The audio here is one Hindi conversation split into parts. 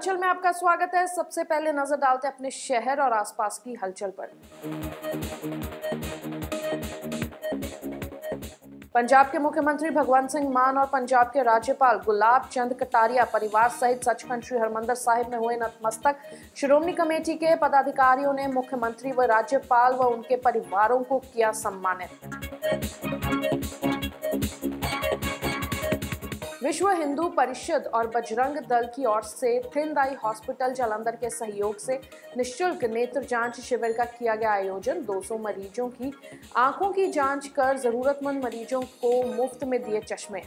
हलचल में आपका स्वागत है। सबसे पहले नज़र डालते हैं अपने शहर और आसपास की हलचल पर। पंजाब के मुख्यमंत्री भगवंत सिंह मान और पंजाब के राज्यपाल गुलाब चंद कटारिया परिवार सहित सचखंड श्री हरमंदर साहिब में हुए नतमस्तक श्रोमणी कमेटी के पदाधिकारियों ने मुख्यमंत्री व राज्यपाल व उनके परिवारों को किया सम्मानित। विश्व हिंदू परिषद और बजरंग दल की ओर से थिंदाई हॉस्पिटल जालंधर के सहयोग से निशुल्क नेत्र जाँच शिविर का किया गया आयोजन। 200 मरीजों की आँखों की जाँच कर जरूरतमंद मरीजों को मुफ़्त में दिए चश्मे।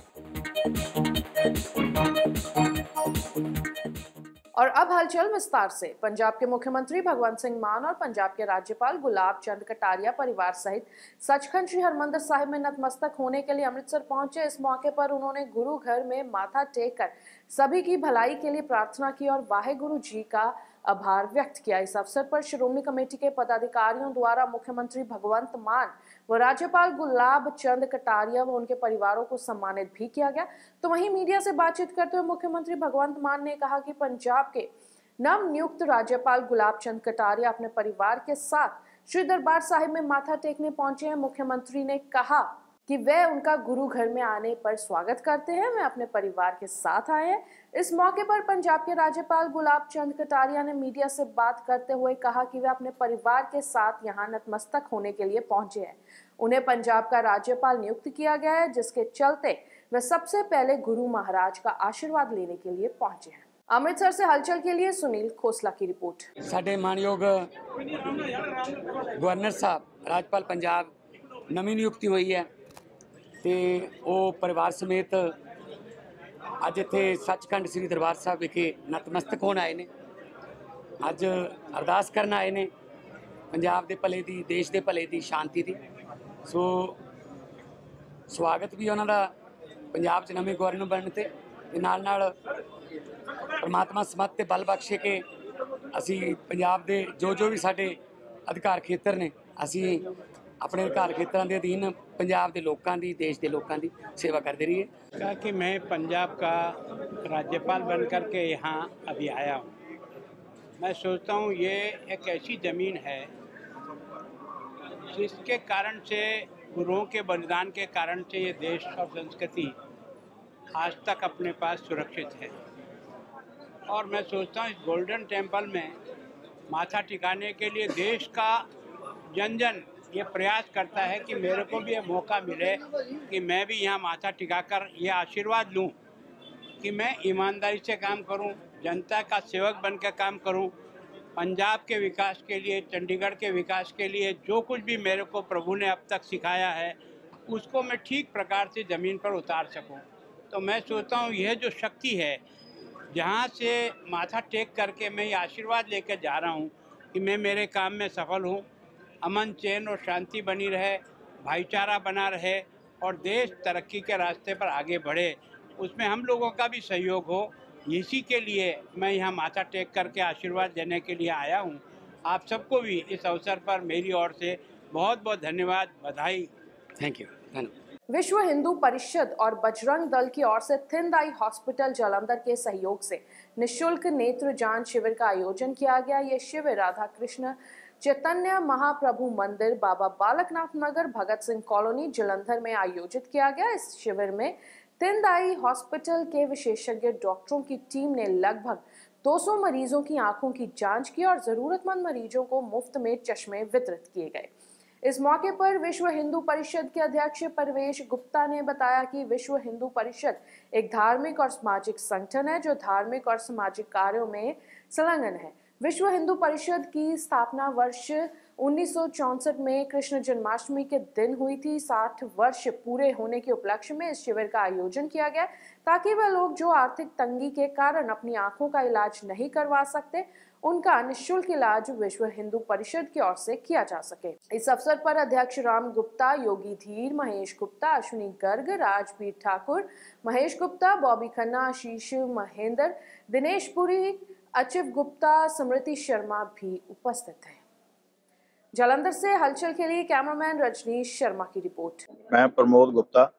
और अब हलचल विस्तार से। पंजाब के मुख्यमंत्री भगवंत सिंह मान और पंजाब के राज्यपाल गुलाब चंद कटारिया परिवार सहित सचखंड श्री हरमंदर साहिब में नतमस्तक होने के लिए अमृतसर पहुँचे। इस मौके पर उन्होंने गुरु घर में माथा टेक कर सभी की भलाई के लिए प्रार्थना की और वाहे गुरु जी का आभार व्यक्त किया। इस अवसर पर श्रोमणी कमेटी के पदाधिकारियों द्वारा मुख्यमंत्री भगवंत मान व राज्यपाल गुलाब चंद कटारिया, व उनके परिवारों को सम्मानित भी किया गया। तो वहीं मीडिया से बातचीत करते हुए मुख्यमंत्री भगवंत मान ने कहा कि पंजाब के नव नियुक्त राज्यपाल गुलाब चंद कटारिया अपने परिवार के साथ श्री दरबार साहिब में माथा टेकने पहुँचे हैं। मुख्यमंत्री ने कहा कि वे उनका गुरु घर में आने पर स्वागत करते हैं। वे अपने परिवार के साथ आए हैं। इस मौके पर पंजाब के राज्यपाल गुलाब चंद कटारिया ने मीडिया से बात करते हुए कहा कि वे अपने परिवार के साथ यहाँ नतमस्तक होने के लिए पहुँचे हैं। उन्हें पंजाब का राज्यपाल नियुक्त किया गया है, जिसके चलते वे सबसे पहले गुरु महाराज का आशीर्वाद लेने के लिए पहुँचे हैं। अमृतसर से हलचल के लिए सुनील खोसला की रिपोर्ट। साढ़े मानयोग गवर्नर साहब, राज्यपाल पंजाब नवी नियुक्ति हुई है। ਤੇ ਉਹ ਪਰਿਵਾਰ ਸਮੇਤ ਅੱਜ ਇੱਥੇ ਸੱਚਖੰਡ ਸ੍ਰੀ ਦਰਬਾਰ ਸਾਹਿਬ ਵਿਖੇ ਨਤਮਸਤਕ ਹੋਣ ਆਏ ਨੇ। ਅੱਜ ਅਰਦਾਸ ਕਰਨ ਆਏ ਨੇ ਪੰਜਾਬ ਦੇ ਭਲੇ ਦੀ, ਦੇਸ਼ ਦੇ ਭਲੇ ਦੀ ਸ਼ਾਂਤੀ ਦੀ। ਸੋ ਸਵਾਗਤ ਵੀ ਉਹਨਾਂ ਦਾ ਪੰਜਾਬ 'ਚ ਨਵੇਂ ਗਵਰਨਰ ਬਣਨ ਤੇ ਤੇ ਨਾਲ ਨਾਲ ਪਰਮਾਤਮਾ ਸਮਤ ਤੇ ਬਲ ਬਖਸ਼ੇ ਕੇ ਅਸੀਂ ਪੰਜਾਬ ਦੇ ਜੋ ਜੋ ਵੀ ਸਾਡੇ ਅਧਿਕਾਰ ਖੇਤਰ ਨੇ, ਅਸੀਂ ਆਪਣੇ ਅਧਿਕਾਰ ਖੇਤਰਾਂ ਦੇ ਅਧੀਨ ਪੰਜਾਬ ਦੇ ਲੋਕਾਂ ਦੀ ਦੇਸ਼ ਦੇ ਲੋਕਾਂ ਦੀ ਸੇਵਾ ਕਰਦੇ ਰਹੀਏ कहा कि मैं पंजाब का राज्यपाल बन कर के यहाँ अभी आया हूँ मैं सोचता हूँ ये एक ऐसी ज़मीन है जिसके कारण से गुरुओं के बलिदान के कारण से ये देश और संस्कृति आज तक अपने पास सुरक्षित है और मैं सोचता हूँ इस गोल्डन टेम्पल में माथा टिकाने के लिए देश का जन जन ये प्रयास करता है कि मेरे को भी ये मौका मिले कि मैं भी यहाँ माथा टिकाकर ये आशीर्वाद लूँ, कि मैं ईमानदारी से काम करूँ, जनता का सेवक बनकर काम करूँ, पंजाब के विकास के लिए, चंडीगढ़ के विकास के लिए, जो कुछ भी मेरे को प्रभु ने अब तक सिखाया है, उसको मैं ठीक प्रकार से ज़मीन पर उतार सकूँ। तो मैं सोचता हूँ यह जो शक्ति है, जहाँ से माथा टेक करके मैं ये आशीर्वाद लेकर जा रहा हूँ कि मैं मेरे काम में सफल हूँ अमन चैन और शांति बनी रहे, भाईचारा बना रहे और देश तरक्की के रास्ते पर आगे बढ़े। उसमें हम लोगों का भी सहयोग हो। इसी के लिए मैं यहाँ माथा टेक करके आशीर्वाद देने के लिए आया हूँ। आप सबको भी इस अवसर पर मेरी ओर से बहुत बहुत धन्यवाद। बधाई। थैंक यू विश्व हिंदू परिषद और बजरंग दल की ओर से थिंदाई हॉस्पिटल जलंधर के सहयोग से निशुल्क नेत्र जाँच शिविर का आयोजन किया गया। यह शिविर राधा कृष्ण चैतन्य महाप्रभु मंदिर बाबा बालकनाथ नगर भगत सिंह कॉलोनी जलंधर में आयोजित किया गया। इस शिविर में तिंदाई हॉस्पिटल के विशेषज्ञ डॉक्टरों की टीम ने लगभग 200 मरीजों की आँखों की जाँच की और जरूरतमंद मरीजों को मुफ़्त में चश्मे वितरित किए गए। इस मौके पर विश्व हिंदू परिषद के अध्यक्ष परवेश गुप्ता ने बताया कि विश्व हिंदू परिषद एक धार्मिक और सामाजिक संगठन है, जो धार्मिक और सामाजिक कार्यों में संलग्न है। विश्व हिंदू परिषद की स्थापना वर्ष उन्नीस में कृष्ण जन्माष्टमी के दिन हुई थी। साठ वर्ष पूरे होने के उपलक्ष्य में इस शिविर का आयोजन किया गया, ताकि वह लोग जो आर्थिक तंगी के कारण अपनी आँखों का इलाज नहीं करवा सकते, उनका निःशुल्क इलाज विश्व हिंदू परिषद की ओर से किया जा सके। इस अवसर पर अध्यक्ष राम गुप्ता, योगी धीर, महेश गुप्ता, अश्विनी गर्ग राजवीर ठाकुर, महेश गुप्ता, बॉबी खन्ना, आशीष महेंद्र, दिनेश पुरी अचिव गुप्ता स्मृति शर्मा भी उपस्थित है जालंधर से हलचल के लिए कैमरामैन रजनीश शर्मा की रिपोर्ट ਮੈਂ ਪ੍ਰਮੋਦ ਗੁਪਤਾ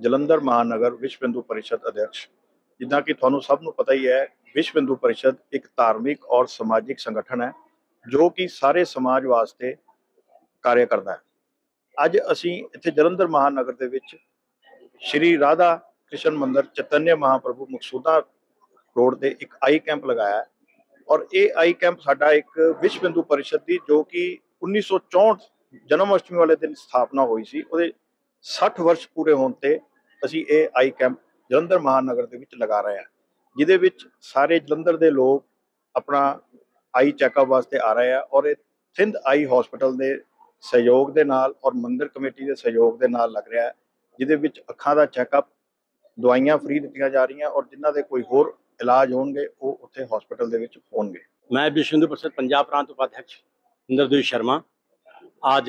ਜਲੰਧਰ ਮਹਾਨਗਰ ਵਿਸ਼ਵ ਹਿੰਦੂ ਪਰਿਸ਼ਦ ਅਧਿਕਸ਼ ਜਿੱਦਾਂ ਕਿ ਤੁਹਾਨੂੰ ਸਭ ਨੂੰ ਪਤਾ ਹੀ ਹੈ ਵਿਸ਼ਵ ਹਿੰਦੂ ਪਰਿਸ਼ਦ ਇੱਕ ਧਾਰਮਿਕ ਔਰ ਸਮਾਜਿਕ ਸੰਗਠਨ ਹੈ ਜੋ ਕਿ ਸਾਰੇ ਸਮਾਜ ਵਾਸਤੇ ਕਾਰਜ ਕਰਦਾ ਹੈ ਅੱਜ ਅਸੀਂ ਇੱਥੇ ਜਲੰਧਰ ਮਹਾਨਗਰ ਦੇ ਵਿੱਚ ਸ਼੍ਰੀ ਰਾਧਾ ਕ੍ਰਿਸ਼ਨ ਮੰਦਿਰ ਚੈਤਨਯ ਮਹਾਪ੍ਰਭੂ ਮਕਸੂਦਾ ਰੋਡ ਤੇ ਇੱਕ ਆਈ ਕੈਂਪ ਲਗਾਇਆ ਔਰ ਇਹ ਆਈ ਕੈਂਪ ਸਾਡਾ ਇੱਕ ਵਿਸ਼ਵ ਹਿੰਦੂ ਪਰਿਸ਼ਦ ਦੀ ਜੋ ਕਿ 1964 ਜਨਮ ਅਸ਼ਟਮੀ ਵਾਲੇ ਦਿਨ ਸਥਾਪਨਾ ਹੋਈ ਸੀ। ਉਹਦੇ 60 ਵਰਸ਼ ਪੂਰੇ ਹੋਣ ਤੇ ਅਸੀਂ ਇਹ ਆਈ ਕੈਂਪ ਜਲੰਧਰ ਮਹਾਨਗਰ ਦੇ ਵਿੱਚ ਲਗਾ ਰਹੇ ਹਾਂ। ਜਿਹਦੇ ਵਿੱਚ ਸਾਰੇ ਜਲੰਧਰ ਦੇ ਲੋਕ ਆਪਣਾ ਆਈ ਚੈੱਕਅਪ ਵਾਸਤੇ ਆ ਰਹੇ ਆ ਔਰ ਇਹ ਸਿੰਧ ਆਈ ਹਸਪੀਟਲ ਦੇ ਸਹਿਯੋਗ ਦੇ ਨਾਲ ਔਰ ਮੰਦਿਰ ਕਮੇਟੀ ਦੇ ਸਹਿਯੋਗ ਦੇ ਨਾਲ ਲੱਗ ਰਿਹਾ ਹੈ। ਜਿਹਦੇ ਵਿੱਚ ਅੱਖਾਂ ਦਾ ਚੈੱਕਅਪ, ਦਵਾਈਆਂ ਫ੍ਰੀ ਦਿੱਤੀਆਂ ਜਾ ਰਹੀਆਂ ਔਰ ਜਿਨ੍ਹਾਂ ਦੇ ਕੋਈ ਹੋਰ ਇਲਾਜ ਹੋਣਗੇ ਉਹ ਉੱਥੇ ਹਸਪੀਟਲ ਦੇ ਵਿੱਚ ਹੋਣਗੇ मैं विश्व हिंदू परिषद पंजाब प्रांत उपाध्यक्ष इंद्रदेव शर्मा आज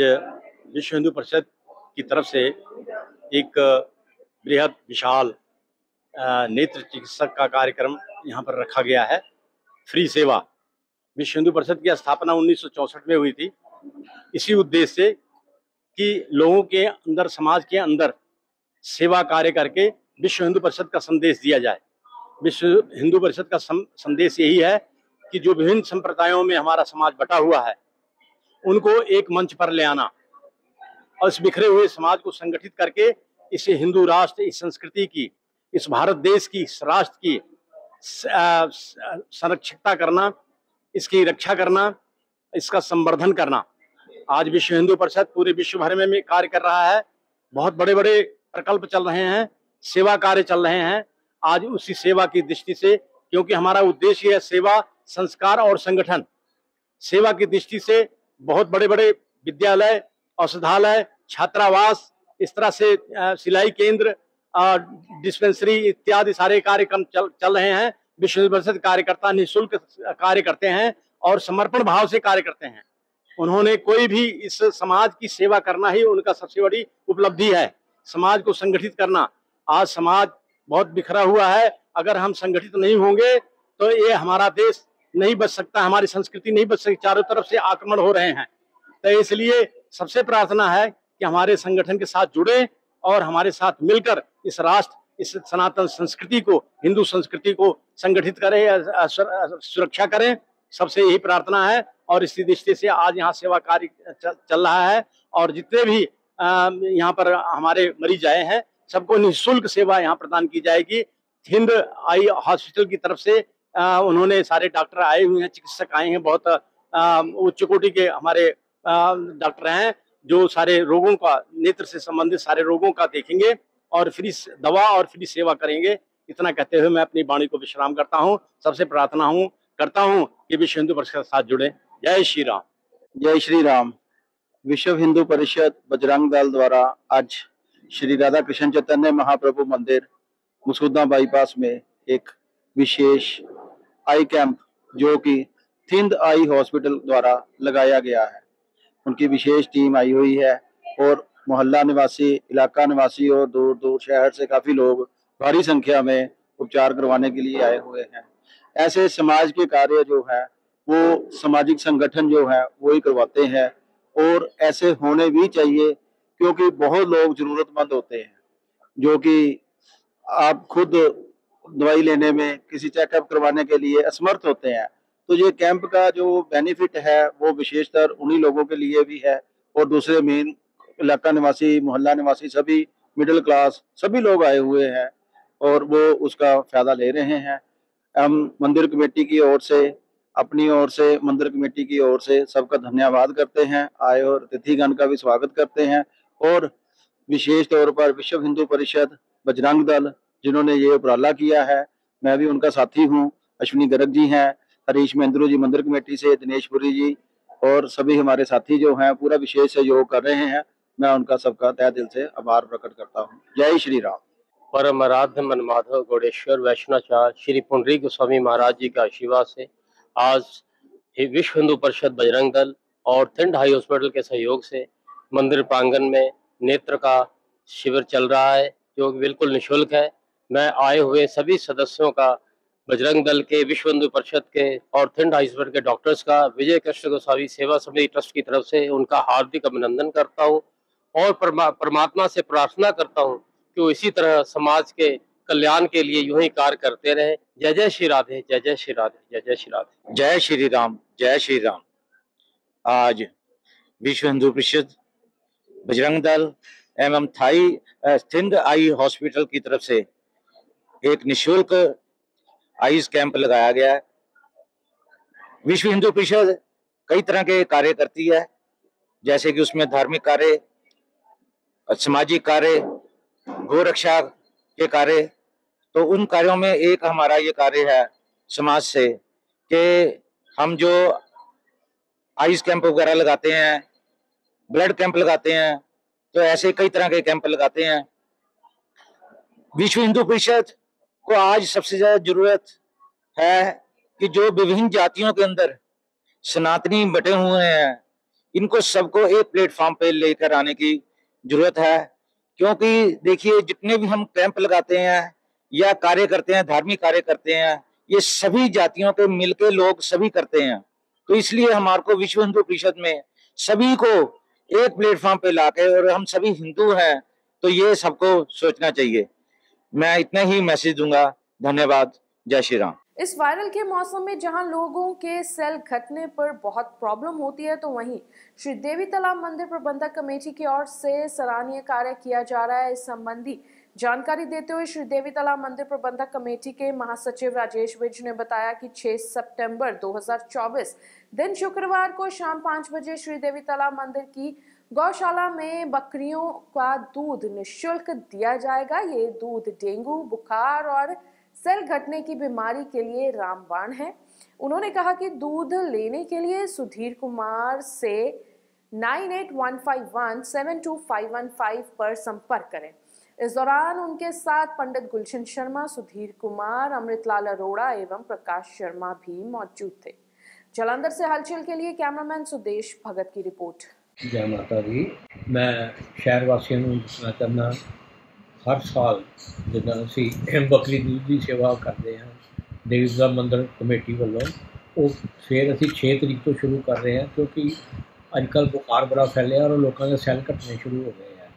विश्व हिंदू परिषद की तरफ से एक बृहद विशाल अ, नेत्र चिकित्सक का कार्यक्रम यहाँ पर रखा गया है फ्री सेवा विश्व हिंदू परिषद की स्थापना 1964 में हुई थी इसी उद्देश्य से कि लोगों के अंदर समाज के अंदर सेवा कार्य करके विश्व हिंदू परिषद का संदेश दिया जाए विश्व हिंदू परिषद का सं, संदेश यही है कि जो विभिन्न संप्रदायों में हमारा समाज बटा हुआ है उनको एक मंच पर ले आना और इस बिखरे हुए समाज को संगठित करके इसे हिंदू राष्ट्र इस संस्कृति की इस भारत देश की इस राष्ट्र की स- आ, स- संरक्षितता करना इसकी रक्षा करना इसका संवर्धन करना। आज विश्व हिंदू परिषद पूरे विश्व भर में में कार्य कर रहा है। बहुत बड़े बड़े प्रकल्प चल रहे हैं सेवा कार्य चल रहे हैं। आज उसी सेवा की दृष्टि से, क्योंकि हमारा उद्देश्य है सेवा, संस्कार और संगठन। सेवा की दृष्टि से बहुत बड़े बड़े विद्यालय, औषधालय, छात्रावास, इस तरह से सिलाई केंद्र डिस्पेंसरी इत्यादि सारे कार्यक्रम चल चल रहे हैं। विश्व परिषद कार्यकर्ता निःशुल्क कार्य करते हैं और समर्पण भाव से कार्य करते हैं। उन्होंने कोई भी इस समाज की सेवा करना ही उनका सबसे बड़ी उपलब्धि है। समाज को संगठित करना। आज समाज बहुत बिखरा हुआ है। अगर हम संगठित नहीं होंगे तो ये हमारा देश नहीं बच सकता, हमारी संस्कृति नहीं बच सकती, चारों तरफ़ से आक्रमण हो रहे हैं। तो इसलिए सबसे प्रार्थना है कि हमारे संगठन के साथ जुड़े और हमारे साथ मिलकर इस राष्ट्र, इस सनातन संस्कृति को, हिंदू संस्कृति को संगठित करें सुर- सुरक्षा करें। सबसे यही प्रार्थना है और इसी दृष्टि से आज यहाँ सेवा कार्य चल रहा है और जितने भी यहाँ पर हमारे मरीज़ आए हैं सबको निःशुल्क सेवा यहाँ प्रदान की जाएगी। हिंद आई हॉस्पिटल की तरफ़ से अ, उन्होंने सारे डॉक्टर आए हुए हैं चिकित्सक आए हैं बहुत उच्च कोटि के हमारे डॉक्टर हैं जो सारे रोगों का नेत्र से संबंधित सारे रोगों का देखेंगे और फ्री दवा और फ्री सेवा करेंगे। इतना कहते हुए मैं अपनी वाणी को विश्राम करता हूँ। सबसे प्रार्थना हूँ करता हूँ कि विश्व हिंदू परिषद के साथ जुड़े। जय श्री राम। जय श्री राम। विश्व हिंदू परिषद बजरंग दल द्वारा आज श्री राधा कृष्ण चैतन्य महाप्रभु मंदिर मसूदा बाईपास में एक विशेष आई कैंप जो कि थिंद आई हॉस्पिटल द्वारा लगाया गया है। उनकी विशेष टीम आई हुई है और मोहल्ला निवासी, इलाका निवासी और दूर दूर शहर से काफ़ी लोग भारी संख्या में उपचार करवाने के लिए आए हुए हैं। ऐसे समाज के कार्य जो है, वो सामाजिक संगठन जो है, वो ही करवाते हैं और ऐसे होने भी चाहिए क्योंकि बहुत लोग जरूरतमंद होते हैं, जो कि आप खुद दवाई लेने में, किसी चेकअप करवाने के लिए असमर्थ होते हैं। तो ये कैंप का जो बेनिफिट है, वो विशेषतर उन्हीं लोगों के लिए भी है और दूसरे मेन इलाका निवासी, मोहल्ला निवासी सभी मिडिल क्लास सभी लोग आए हुए हैं और वो उसका फ़ायदा ले रहे हैं। हम मंदिर कमेटी की ओर से, अपनी ओर से, मंदिर कमेटी की ओर से सबका धन्यवाद करते हैं। आए और अतिथिगण का भी स्वागत करते हैं। और विशेष तौर पर विश्व हिंदू परिषद, बजरंग दल, जिन्होंने ये उपराला किया है। मैं भी उनका साथी हूँ। अश्विनी गर्ग जी हैं, हरीश महेंद्रू जी मंदिर कमेटी से, दिनेश पुरी जी और सभी हमारे साथी जो हैं, पूरा विशेष सहयोग कर रहे हैं। मैं उनका सबका तय दिल से आभार प्रकट करता हूँ। जय श्री राम। परम आराध्य मन माधव गोडेश्वर वैष्णाचार्य श्री पुंडरी गोस्वामी महाराज जी का आशीर्वाद से आज विश्व हिंदू परिषद बजरंग दल और थिंड हाई हॉस्पिटल के सहयोग से मंदिर प्रांगण में नेत्र का शिविर चल रहा है जो बिल्कुल निशुल्क है। मैं आए हुए सभी सदस्यों का बजरंग दल के विश्व हिंदू परिषद के और थिंड हॉस्पिटल के डॉक्टर्स का विजय कृष्ण गोस्वामी सेवा समिति ट्रस्ट की तरफ़ से उनका हार्दिक अभिनंदन करता हूँ और परमा, परमात्मा से प्रार्थना करता हूँ कि वो इसी तरह समाज के कल्याण के लिए यूँ ही कार्य करते रहे। जय जय श्री राधे जय जय श्री राधे जय जय श्री राधे। जय श्री राम जय श्री राम। आज विश्व हिंदू परिषद बजरंग दल एवं थाई सिंध आई हॉस्पिटल की तरफ़ से एक निशुल्क आइस कैंप लगाया गया है। विश्व हिंदू परिषद कई तरह के कार्य करती है, जैसे कि उसमें धार्मिक कार्य, सामाजिक कार्य गो रक्षा के कार्य। तो उन कार्यों में एक हमारा ये कार्य है समाज से कि हम जो आइस कैंप वगैरह लगाते हैं ब्लड कैंप लगाते हैं तो ऐसे कई तरह के कैंप लगाते हैं। विश्व हिंदू परिषद को आज सबसे ज़्यादा ज़रूरत है कि जो विभिन्न जातियों के अंदर सनातनी बटे हुए हैं, इनको सबको एक प्लेटफॉर्म पे लेकर आने की ज़रूरत है। क्योंकि देखिए, जितने भी हम कैंप लगाते हैं या कार्य करते हैं, धार्मिक कार्य करते हैं, ये सभी जातियों के मिलके लोग सभी करते हैं। तो इसलिए हमारे को विश्व हिंदू परिषद में सभी को एक प्लेटफॉर्म पे लाके और हम सभी हिंदू हैं तो ये सबको सोचना चाहिए। मैं इतना ही मैसेज दूँगा। धन्यवाद। जय श्री राम। इस वायरल के मौसम में जहाँ लोगों के सेल घटने पर बहुत प्रॉब्लम होती है तो वहीं श्री देवी तालाब मंदिर प्रबंधक कमेटी की ओर से सराहनीय कार्य किया जा रहा है। इस संबंधी जानकारी देते हुए श्री देवी तालाब मंदिर प्रबंधक कमेटी के महासचिव राजेश विज ने बताया कि 6 सितंबर 2024 दिन शुक्रवार को शाम पाँच बजे श्री देवी तालाब मंदिर की गौशाला में बकरियों का दूध निशुल्क दिया जाएगा। ये दूध डेंगू, बुखार और सेल घटने की बीमारी के लिए रामबाण है। उन्होंने कहा कि दूध लेने के लिए सुधीर कुमार से 9815172515 पर संपर्क करें। इस दौरान उनके साथ पंडित गुलशन शर्मा, सुधीर कुमार, अमृतलाल अरोड़ा एवं प्रकाश शर्मा भी मौजूद थे। जलंधर से हलचल के लिए कैमरामैन सुदेश भगत की रिपोर्ट। जय माता दी। मैं शहर वासियों मैं हर साल जिदा असी बकरी दूध की सेवा करते हैं ਦੇਵੀ ਦਾ ਮੰਦਿਰ ਕਮੇਟੀ ਵੱਲੋਂ ਉਹ ਫਿਰ ਅਸੀਂ 6 ਤਰੀਕ ਤੋਂ ਸ਼ੁਰੂ ਕਰ ਰਹੇ ਹਾਂ ਕਿਉਂਕਿ ਅੱਜ ਕੱਲ੍ਹ ਬੁਖਾਰ ਬੜਾ ਫੈਲਿਆ ਔਰ ਲੋਕਾਂ ਦੇ ਸੈੱਲ ਘਟਣੇ ਸ਼ੁਰੂ ਹੋ ਗਏ ਆ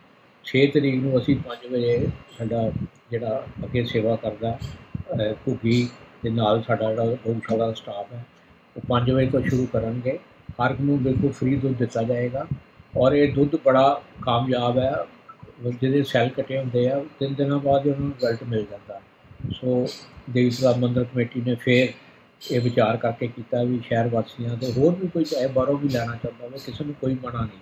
6 ਤਰੀਕ ਨੂੰ ਅਸੀਂ 5 ਵਜੇ ਸਾਡਾ ਜਿਹੜਾ ਅੱਗੇ ਸੇਵਾ ਕਰਦਾ ਅਹ, ਘੁੱਗੀ ਦੇ ਨਾਲ ਸਾਡਾ ਜਿਹੜਾ ਗਊਸ਼ਾਲਾ ਦਾ ਸਟਾਫ ਹੈ ਉਹ 5 ਵਜੇ ਤੋਂ ਸ਼ੁਰੂ ਕਰਨਗੇ ਹਰ ਇੱਕ ਨੂੰ ਬਿਲਕੁਲ ਫ੍ਰੀ ਦੁੱਧ ਦਿੱਤਾ ਜਾਏਗਾ ਔਰ ਇਹ ਦੁੱਧ ਬੜਾ ਕਾਮਯਾਬ ਹੈ ਜਿਹਦੇ ਸੈੱਲ ਕੱਟੇ ਹੁੰਦੇ ਆ ਤਿੰਨ ਦਿਨਾਂ ਬਾਅਦ ਹੀ ਉਹਨੂੰ ਰਿਜ਼ਲਟ ਮਿਲ ਜਾਂਦਾ ਸੋ ਦੇਵੀ ਸਲਾਮ ਮੰਦਰ ਕਮੇਟੀ ਨੇ ਫੇਰ ਇਹ ਵਿਚਾਰ ਕਰਕੇ ਕੀਤਾ ਵੀ ਸ਼ਹਿਰ ਵਾਸੀਆਂ ਦੇ ਹੋਰ ਵੀ ਕੋਈ ਚਾਹੇ ਬਾਹਰੋਂ ਵੀ ਲੈਣਾ ਚਾਹੁੰਦਾ ਹੋਵੇ, ਕਿਸੇ ਨੂੰ ਕੋਈ ਮਨਾ ਨਹੀਂ।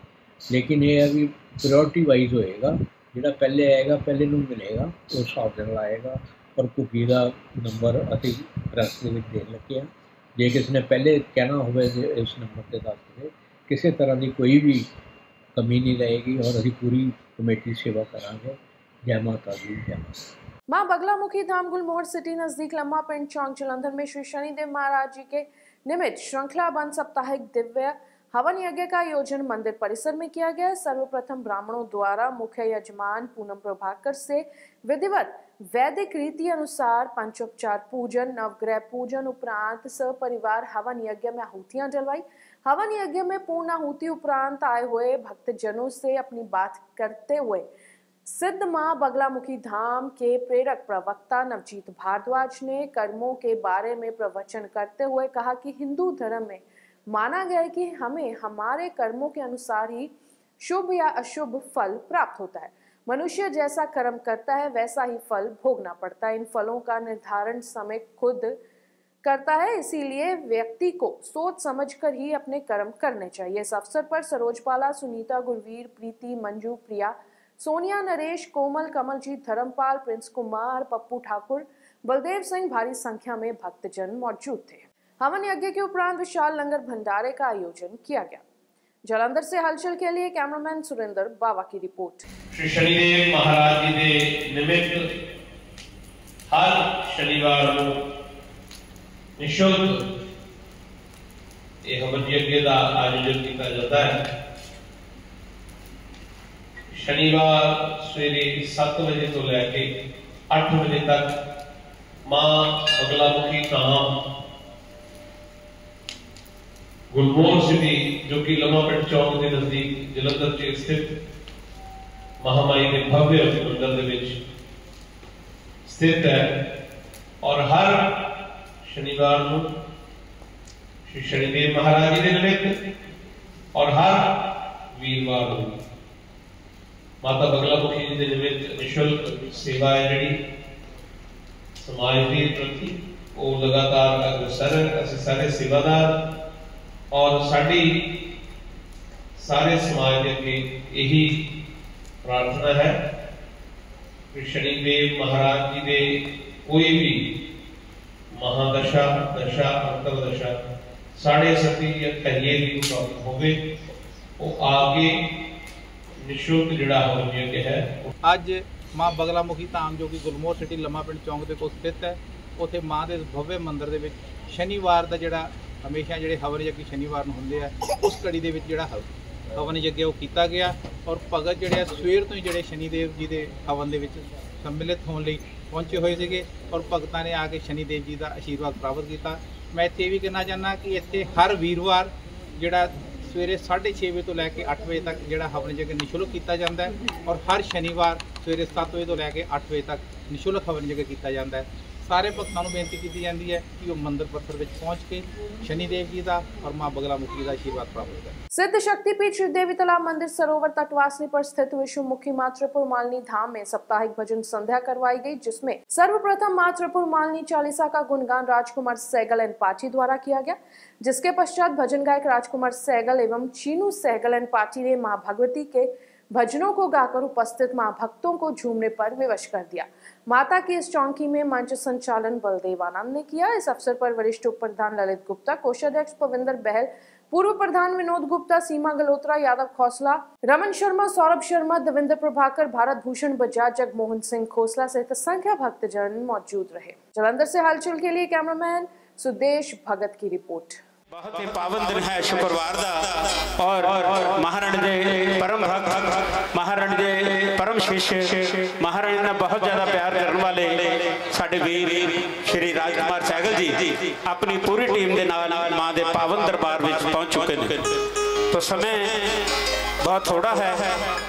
ਲੇਕਿਨ ਇਹ ਹੈ ਵੀ ਪ੍ਰਾਇੋਰਟੀ ਵਾਈਜ਼ ਹੋਏਗਾ, ਜਿਹੜਾ ਪਹਿਲੇ ਆਏਗਾ, ਪਹਿਲੇ ਨੂੰ ਮਿਲੇਗਾ ਉਸ ਹਿਸਾਬ ਦੇ ਨਾਲ ਆਏਗਾ। ਔਰ ਕੁਕੀ ਦਾ ਨੰਬਰ ਅਸੀਂ ਪ੍ਰੈਸ ਦੇ ਵਿੱਚ ਦੇਣ ਲੱਗੇ ਹਾਂ। ਜੇ ਕਿਸੇ ਨੇ ਪਹਿਲੇ ਕਹਿਣਾ ਹੋਵੇ ਜੇ ਇਸ ਨੰਬਰ ਤੇ ਦੱਸ ਦੇਵੇ, ਕਿਸੇ ਤਰ੍ਹਾਂ ਦੀ ਕੋਈ ਵੀ ਕਮੀ ਨਹੀਂ ਰਹੇਗੀ ਔਰ ਅਸੀਂ ਪੂਰੀ ਕਮੇਟੀ ਸੇਵਾ ਕਰਾਂਗੇ। ਜੈ ਮਾਤਾ ਦੀ, ਜੈ ਮਾਤਾ माँ बगलामुखी धाम गुलमोहर सिटी नज़दीक लंबा पिंड चौक जलंधर में श्री शनिदेव महाराज जी के निमित्त श्रृंखला बंद साप्ताहिक दिव्य हवन यज्ञ का आयोजन मंदिर परिसर में किया गया सर्वप्रथम ब्राह्मणों द्वारा मुख्य यजमान पूनम प्रभाकर से विधिवत वैदिक रीति अनुसार पंचोपचार पूजन नवग्रह पूजन उपरांत सपरिवार हवन यज्ञ में आहुतियाँ डलवाई हवन यज्ञ में पूर्ण आहुति उपरांत आए हुए भक्तजनों से अपनी बात करते हुए सिद्ध माँ बगलामुखी धाम के प्रेरक प्रवक्ता नवजीत भारद्वाज ने कर्मों के बारे में प्रवचन करते हुए कहा कि हिंदू धर्म में माना गया है कि हमें हमारे कर्मों के अनुसार ही शुभ या अशुभ फल प्राप्त होता है। मनुष्य जैसा कर्म करता है, वैसा ही फल भोगना पड़ता है। इन फलों का निर्धारण समय खुद करता है, इसीलिए व्यक्ति को सोच समझकर ही अपने कर्म करने चाहिए। इस अवसर पर सरोजपाला, सुनीता गुरवीर प्रीति, मंजू, प्रिया सोनिया, नरेश, कोमल कमलजीत धर्मपाल, प्रिंस कुमार, पप्पू ठाकुर, बलदेव सिंह भारी संख्या में भक्तजन मौजूद थे। हवन यज्ञ के उपरांत विशाल लंगर भंडारे का आयोजन किया गया। जलंधर से हलचल के लिए कैमरामैन सुरेंद्र बाबा की रिपोर्ट। श्री शनिदेव महाराज जी के निमित्त हर शनिवार को निशुल्क हवन यज्ञ का आयोजन किया जाता है। शनिवार सवेरे सत बजे तो लैके अठ बजे तक माँ अगला मुखी धाम। गुरमोहन सिटी, जो कि लम्मा पिंड चौक के नज़दीक जलंधर च स्थित महामारी के भव्य मंदिर स्थित है। और हर शनिवार श्री शनिदेव महाराज जी के निमित्त और हर वीरवार को ਮਾਤਾ ਬਗਲਾ ਮੁਖੀ ਜੀ ਦੇ ਨਿਮਿਤ ਨਿਸ਼ੁਲਕ ਸੇਵਾ ਹੈ ਜਿਹੜੀ ਸਮਾਜ ਦੇ ਪ੍ਰਤੀ ਉਹ ਲਗਾਤਾਰ ਅਗਰਸਰ ਹੈ। ਅਸੀਂ ਸਾਰੇ ਸੇਵਾਦਾਰ ਔਰ ਸਾਡੀ ਸਾਰੇ ਸਮਾਜ ਦੇ ਅੱਗੇ ਇਹੀ ਪ੍ਰਾਰਥਨਾ ਹੈ ਕਿ ਸ਼ਨੀਦੇਵ ਮਹਾਰਾਜ ਜੀ ਦੇ ਕੋਈ ਵੀ ਮਹਾਦਸ਼ਾ ਦਸ਼ਾ ਅੰਤਰਦਸ਼ਾ ਸਾਡੇ ਸਤੀ ਜਾਂ ਕਹੀਏ ਦੀ ਪ੍ਰੋਬਲਮ ਹੋਵੇ ਉਹ ਆ ਕੇ ਨਿਸ਼ੁਲਕ ਜਿਹੜਾ ਹੋ ਜੇ ਹੈ। ਅੱਜ ਮਾਂ ਬਗਲਾਮੁਖੀ ਧਾਮ ਜੋ ਕਿ ਗੁਲਮੋਹਰ ਸਿਟੀ ਲੰਮਾ ਪਿੰਡ ਚੌਂਕ ਦੇ ਕੋਲ ਸਥਿਤ ਹੈ, ਉੱਥੇ ਮਾਂ ਦੇ ਭਵਯ ਮੰਦਿਰ ਦੇ ਵਿੱਚ ਸ਼ਨੀਵਾਰ ਦਾ ਜਿਹੜਾ ਹਮੇਸ਼ਾ ਜਿਹੜੇ ਹਵਨ ਯੱਗ ਸ਼ਨੀਵਾਰ ਨੂੰ ਹੁੰਦੇ ਆ, ਉਸ ਕੜੀ ਦੇ ਵਿੱਚ ਜਿਹੜਾ ਹਵ- ਹਵਨ ਯੱਗ ਹੈ ਉਹ ਕੀਤਾ ਗਿਆ ਔਰ ਭਗਤ ਜਿਹੜੇ ਆ ਸਵੇਰ ਤੋਂ ਹੀ ਜਿਹੜੇ ਸ਼ਨੀਦੇਵ ਜੀ ਦੇ ਹਵਨ ਦੇ ਵਿੱਚ ਸੰਮਿਲਿਤ ਹੋਣ ਲਈ ਪਹੁੰਚੇ ਹੋਏ ਸੀਗੇ ਔਰ ਭਗਤਾਂ ਨੇ ਆ ਕੇ ਸ਼ਨੀਦੇਵ ਜੀ ਦਾ ਆਸ਼ੀਰਵਾਦ ਪ੍ਰਾਪਤ ਕੀਤਾ। ਮੈਂ ਇੱਥੇ ਇਹ ਵੀ ਕਹਿਣਾ ਚਾਹੁੰਦਾ ਕਿ ਇੱਥੇ ਹਰ ਵੀਰਵਾਰ ਜਿਹੜਾ ਸਵੇਰੇ 6:30 ਵਜੇ ਤੋਂ ਲੈ ਕੇ 8 ਵਜੇ ਤੱਕ ਜਿਹੜਾ ਹਵਨ ਯੱਗ ਨਿਸ਼ੁਲਕ ਕੀਤਾ ਜਾਂਦਾ ਹੈ ਔਰ ਹਰ ਸ਼ਨੀਵਾਰ ਸਵੇਰੇ 7 ਵਜੇ ਤੋਂ ਲੈ ਕੇ 8 ਵਜੇ ਤੱਕ ਨਿਸ਼ੁਲਕ ਹਵਨ ਯੱਗ ਕੀਤਾ ਜਾਂਦਾ ਹੈ। सारे भक्तों ਨੂੰ ਬੇਨਤੀ ਕੀਤੀ ਜਾਂਦੀ ਹੈ ਕਿ ਉਹ ਮੰਦਰ ਪੱਥਰ ਵਿੱਚ ਪਹੁੰਚ ਕੇ ਸ਼ਨੀ ਦੇਵ ਜੀ ਦਾ ਔਰ ਮਾਂ ਬਗਲਾ ਮੁਖੀ ਦਾ ਆਸ਼ੀਰਵਾਦ ਪ੍ਰਾਪਤ ਕਰੇ सिद्ध शक्तिपीठ श्री देवी तलाब मंदिर सरोवर तटवासनी पर स्थित विश्व मुखी मातृपुर मालनी धाम में साप्ताहिक भजन संध्या करवाई गई जिसमें सर्वप्रथम मातृपुर मालनी चालीसा का गुणगान राजकुमार सहगल एंड पाठी द्वारा किया गया जिसके पश्चात भजन गायक राजकुमार सहगल एवं चीनू सहगल एंड पाठी ने माँ भगवती के भजनों को गाकर उपस्थित माँ भक्तों को झूमने पर विवश कर दिया माता की इस चौकी में मंच संचालन बलदेव आनंद ने किया। इस अवसर पर वरिष्ठ उप प्रधान ललित गुप्ता, कोषाध्यक्ष पविंदर बहल, पूर्व प्रधान विनोद गुप्ता, सीमा गलोत्रा, यादव खोसला, रमन शर्मा, सौरभ शर्मा, देवेंद्र प्रभाकर, भारत भूषण बजाज, जगमोहन सिंह खोसला सहित संख्या भक्तजन मौजूद रहे। जलंधर से हलचल के लिए कैमरामैन सुदेश भगत की रिपोर्ट। बहुत ही पावन दिन है शुक्रवार ਦਾ ਔਰ ਮਹਾਰਾਣੀ ਦੇ ਪਰਮ ਭਗਤ ਮਹਾਰਾਣੀ ਦੇ ਪਰਮ ਸ਼ਿਸ਼ ਮਹਾਰਾਣੀ ਨਾਲ ਬਹੁਤ ਜ਼ਿਆਦਾ ਪਿਆਰ ਕਰਨ ਵਾਲੇ ਸਾਡੇ ਵੀਰ ਸ਼੍ਰੀ ਰਾਜਕੁਮਾਰ ਸਹਿਗਲ ਜੀ ਆਪਣੀ ਪੂਰੀ ਟੀਮ ਦੇ ਨਾਲ ਮਾਂ ਦੇ ਪਾਵਨ ਦਰਬਾਰ ਵਿੱਚ ਪਹੁੰਚ ਚੁੱਕੇ ਨੇ तो समय बहुत थोड़ा है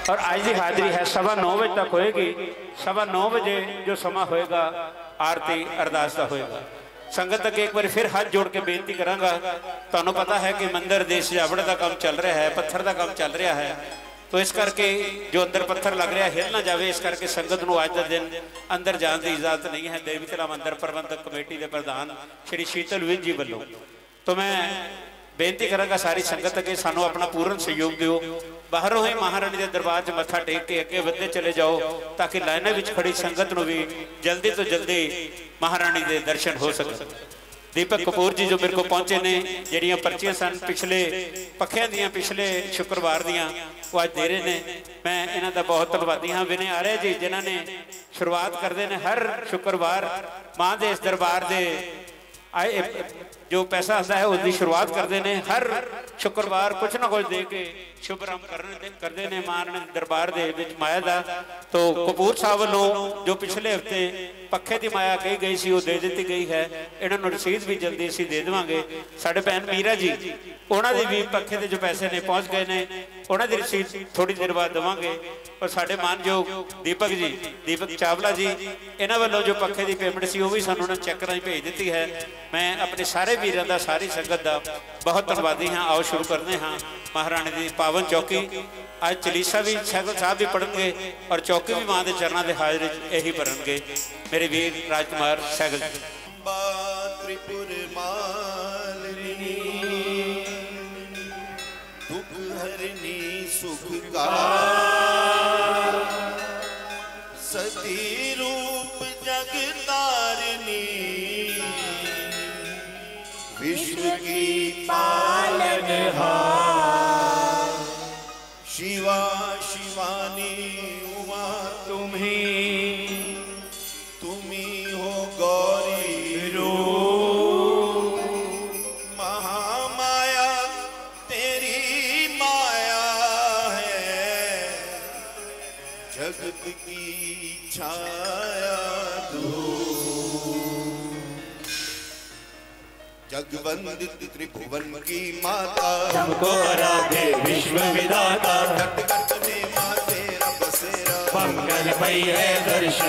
और आज की हाजिरी है सवा नौ बजे तक होएगी सवा नौ बजे जो समा होएगा आरती अरदास का होएगा ਸੰਗਤ ਅੱਗੇ ਇੱਕ ਵਾਰੀ ਫਿਰ ਹੱਥ ਜੋੜ ਕੇ ਬੇਨਤੀ ਕਰਾਂਗਾ। ਤੁਹਾਨੂੰ ਪਤਾ ਹੈ ਕਿ ਮੰਦਿਰ ਦੇ ਸਜਾਵਟ ਦਾ ਕੰਮ ਚੱਲ ਰਿਹਾ ਹੈ, ਪੱਥਰ ਦਾ ਕੰਮ ਚੱਲ ਰਿਹਾ ਹੈ। ਤੋ ਇਸ ਕਰਕੇ ਜੋ ਅੰਦਰ ਪੱਥਰ ਲੱਗ ਰਿਹਾ, ਹਿਲ ਨਾ ਜਾਵੇ, ਇਸ ਕਰਕੇ ਸੰਗਤ ਨੂੰ ਅੱਜ ਦਾ ਦਿਨ ਅੰਦਰ ਜਾਣ ਦੀ ਇਜਾਜ਼ਤ ਨਹੀਂ ਹੈ। ਦੇਵੀ ਤਲਾ ਮੰਦਿਰ ਪ੍ਰਬੰਧਕ ਕਮੇਟੀ ਦੇ ਪ੍ਰਧਾਨ ਸ਼੍ਰੀ ਸ਼ੀਤਲ ਵਿਜ ਜੀ ਵੱਲੋਂ। ਤੋ ਮੈਂ ਬੇਨਤੀ ਕਰਾਂਗਾ ਸਾਰੀ ਸੰਗਤ ਅੱਗੇ ਸਾਨੂੰ ਆਪਣਾ ਪੂਰਨ ਸਹਿਯੋਗ ਦਿਓ। ਬਾਹਰੋਂ ਹੀ ਮਹਾਰਾਣੀ ਦੇ ਦਰਬਾਰ 'ਚ ਮੱਥਾ ਟੇਕ ਕੇ ਅੱਗੇ ਵਧਦੇ ਚਲੇ ਜਾਓ ਤਾਂ ਕਿ ਲਾਈਨਾਂ ਵਿੱਚ ਖੜੀ ਸੰਗਤ ਨੂੰ ਵੀ ਜਲਦੀ ਤੋਂ ਜਲਦੀ ਮਹਾਰਾਣੀ ਦੇ ਦਰਸ਼ਨ ਹੋ ਸਕਣ। ਦੀਪਕ ਕਪੂਰ ਜੀ ਜੋ ਮੇਰੇ ਕੋਲ ਪਹੁੰਚੇ ਨੇ, ਜਿਹੜੀਆਂ ਪਰਚੀਆਂ ਸਨ ਪਿਛਲੇ ਪੱਖਿਆਂ ਦੀਆਂ, ਪਿਛਲੇ ਸ਼ੁੱਕਰਵਾਰ ਦੀਆਂ, ਉਹ ਅੱਜ ਦੇ ਰਹੇ ਨੇ। ਮੈਂ ਇਹਨਾਂ ਦਾ ਬਹੁਤ ਧੰਨਵਾਦੀ ਹਾਂ। ਵਿਨੇ ਆਰਿਆ ਜੀ, ਜਿਨ੍ਹਾਂ ਨੇ ਸ਼ੁਰੂਆਤ ਕਰਦੇ ਨੇ ਹਰ ਸ਼ੁੱਕਰਵਾਰ ਮਾਂ ਦੇ ਇਸ ਦਰਬਾਰ ਦੇ ਆਏ ਜੋ ਪੈਸਾ ਹੁੰਦਾ ਹੈ ਉਸ ਦੀ ਸ਼ੁਰੂਆਤ ਕਰਦੇ ਨੇ। ਹਰ ਸ਼ੁੱਕਰਵਾਰ ਕੁਝ ਨਾ ਕੁਝ ਦੇ ਕੇ ਸ਼ੁਭ ਕਰਨ ਦੇ ਕਰਦੇ ਨੇ ਮਾਨ ਦਰਬਾਰ ਦੇ ਵਿੱਚ ਮਾਇਆ ਦਾ। ਤੋਂ ਕਪੂਰ ਸਾਹਿਬ ਵੱਲੋਂ ਜੋ ਪਿਛਲੇ ਹਫ਼ਤੇ ਪੱਖੇ ਦੀ ਮਾਇਆ ਕਹੀ ਗਈ ਸੀ, ਉਹ ਦੇ ਦਿੱਤੀ ਗਈ ਹੈ। ਇਹਨਾਂ ਨੂੰ ਰਸੀਦ ਵੀ ਜਲਦੀ ਅਸੀਂ ਦੇ ਦੇਵਾਂਗੇ। ਸਾਡੇ ਭੈਣ ਮੀਰਾ ਜੀ, ਉਹਨਾਂ ਦੇ ਵੀ ਪੱਖੇ ਦੇ ਜੋ ਪੈਸੇ ਨੇ ਪਹੁੰਚ ਗਏ ਨੇ। ਉਹਨਾਂ ਦੀ ਰਸੀਦ ਥੋੜੀ ਦੇਰ ਬਾਅਦ ਦੇਵਾਂਗੇ। ਔਰ ਸਾਡੇ ਮਾਨਯੋਗ ਦੀਪਕ ਜੀ, ਦੀਪਕ ਚਾਵਲਾ ਜੀ, ਇਹਨਾਂ ਵੱਲੋਂ ਜੋ ਪੱਖੇ ਦੀ ਪੇਮੈਂਟ ਸੀ, ਉਹ ਵੀ ਸਾਨੂੰ ਉਹਨਾਂ ਚੈੱਕ ਰਾਹੀਂ ਭੇਜ ਦਿੱਤੀ ਹੈ। ਮੈਂ ਆਪਣੇ ਸਾਰੇ ਸਾਰੇ ਵੀਰਾਂ ਦਾ ਸਾਰੀ ਸੰਗਤ ਦਾ ਬਹੁਤ ਧੰਨਵਾਦੀ ਹਾਂ। ਆਓ ਸ਼ੁਰੂ ਕਰਦੇ ਹਾਂ। ਮਹਾਰਾਣੀ ਦੀ ਪਾਵਨ ਚੌਕੀ। ਅੱਜ ਚਲੀਸਾ ਵੀ ਸਹਿਗੁਰ ਸਾਹਿਬ ਵੀ ਪੜਨਗੇ ਔਰ ਚੌਕੀ ਵੀ ਮਾਂ ਦੇ ਚਰਨਾਂ ਦੇ ਹਾਜ਼ਰ ਇਹੀ ਭਰਨਗੇ। ਮੇਰੇ ਵੀਰ ਰਾਜਕੁਮਾਰ ਸਹਿਗਲ ਤ੍ਰਿਪੁਰ ਮਾਲਨੀ, ਦੁਖ ਹਰਨੀ ਸੁਖ ਕਾ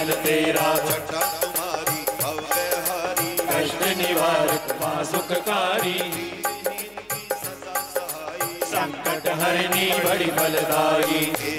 मंगलमय तेरा। छटा तुम्हारी भव्य हारी। कृष्ण निवार माँ सुखकारी संकट हरनी बड़ी फलदायी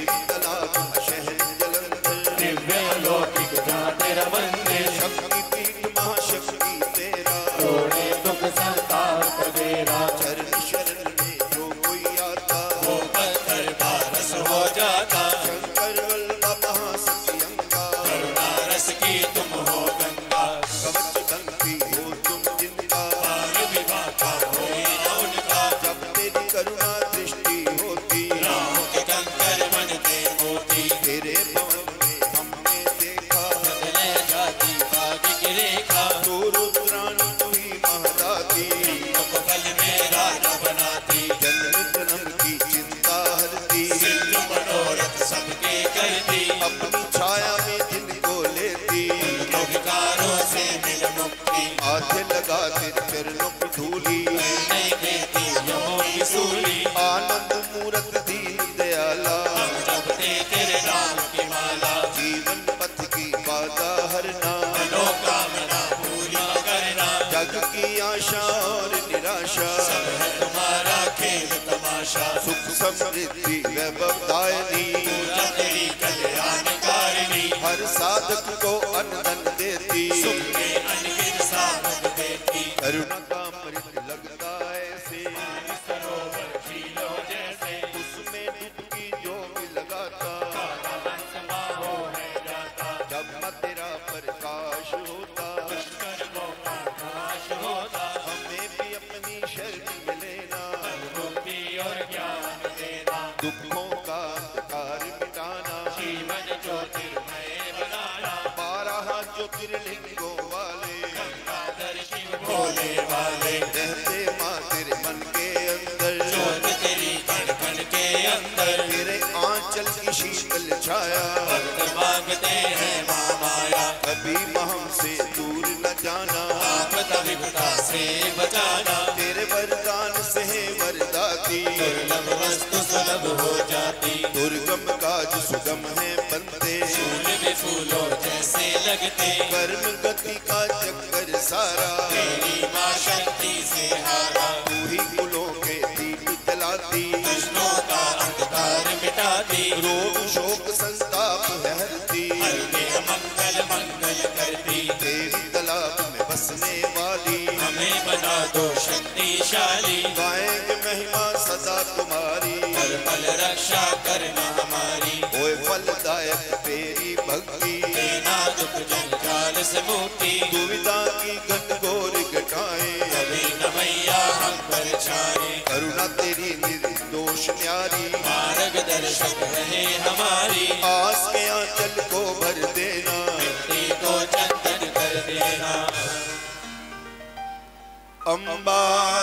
निराशा सब है तुम्हारा खेल तमाशा सुख समृद्धि वैभव दायनी पूजा तेरी कल्याणकारिणी हर साधक को अनदन देती। सुख के अनगिन साधक देती। करुणा बचाना। तेरे वरदान से है वरदाती दुर्लभ वस्तु सुलभ हो जाती। दुर्गम काज सुगम है बनते। फूल भी फूलों जैसे लगते। कर्म गति का चक्कर सारा। तेरी माँ शक्ति से हारा। तू ही कुलों के दीप जलाती। दुष्टों का अंधकार मिटाती। रोग शोक संताप हरती मंगल मंगल करती। तेरी बना दो शक्तिशाली। गाएँगे महिमा सदा तुम्हारी। हर पल रक्षा करना हमारी। ओए फलदायक तेरी भक्ति। देना दुख जंजाल से मुक्ति। दुविधा की घनघोर घटाएँ अम्बा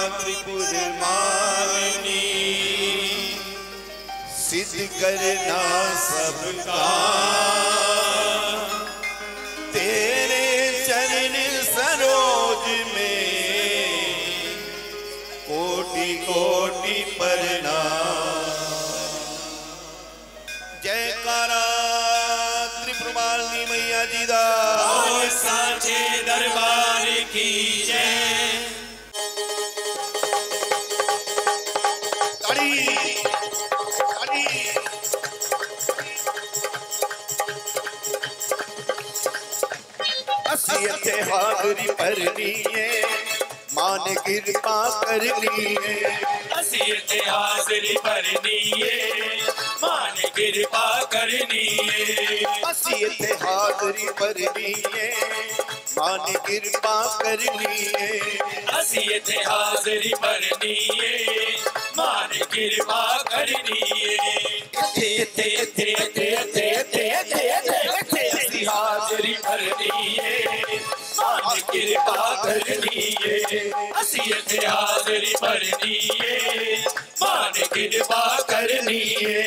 त्रिपुर मावनी सिद्ध करना सबका। तेरे चरण सरोज में कोटि कोटि प्रणाम। जयकारा त्रिपुर मालिनी मैया जी दा। साचे दरबार की जय। थे हाजरी भरनी है। माँ कृपा करनी है। हसीर थे हाजरी भरनी है। माँ कृपा करनी है। हसीर थे हाजरी भरनी है। माँ कृपा करनी है। हसीर थे हाजरी भरनी है। माँ कृपा करनी है। थे थे थे थे थे थे कृपा कर दिए असियत हाजरी पर दिए मान कृपा कर दिए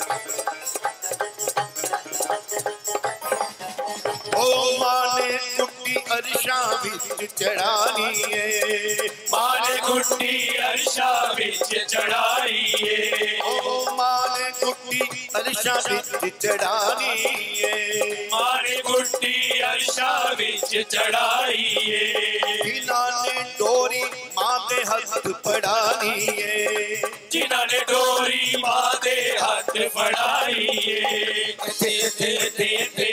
Thank you. ਅਰਸ਼ਾਂ ਵਿੱਚ ਚੜਾਣੀ ਏ ਮਾਂ ਨੇ ਗੁੱਡੀ ਅਰਸ਼ਾਂ ਵਿੱਚ ਚੜਾਈ ਏ ਓ ਮਾਂ ਨੇ ਗੁੱਡੀ ਅਰਸ਼ਾਂ ਵਿੱਚ ਚੜਾਣੀ ਏ ਮਾਂ ਨੇ ਗੁੱਡੀ ਅਰਸ਼ਾਂ ਵਿੱਚ ਚੜਾਈ ਏ ਜਿਨ੍ਹਾਂ ਨੇ ਡੋਰੀ ਮਾਂ ਦੇ ਹੱਥ ਪੜਾਣੀ ਏ ਜਿਨ੍ਹਾਂ ਨੇ ਡੋਰੀ ਮਾਂ ਦੇ ਹੱਥ ਫੜਾਈ ਏ ਇੱਥੇ ਇੱਥੇ ਇੱਥੇ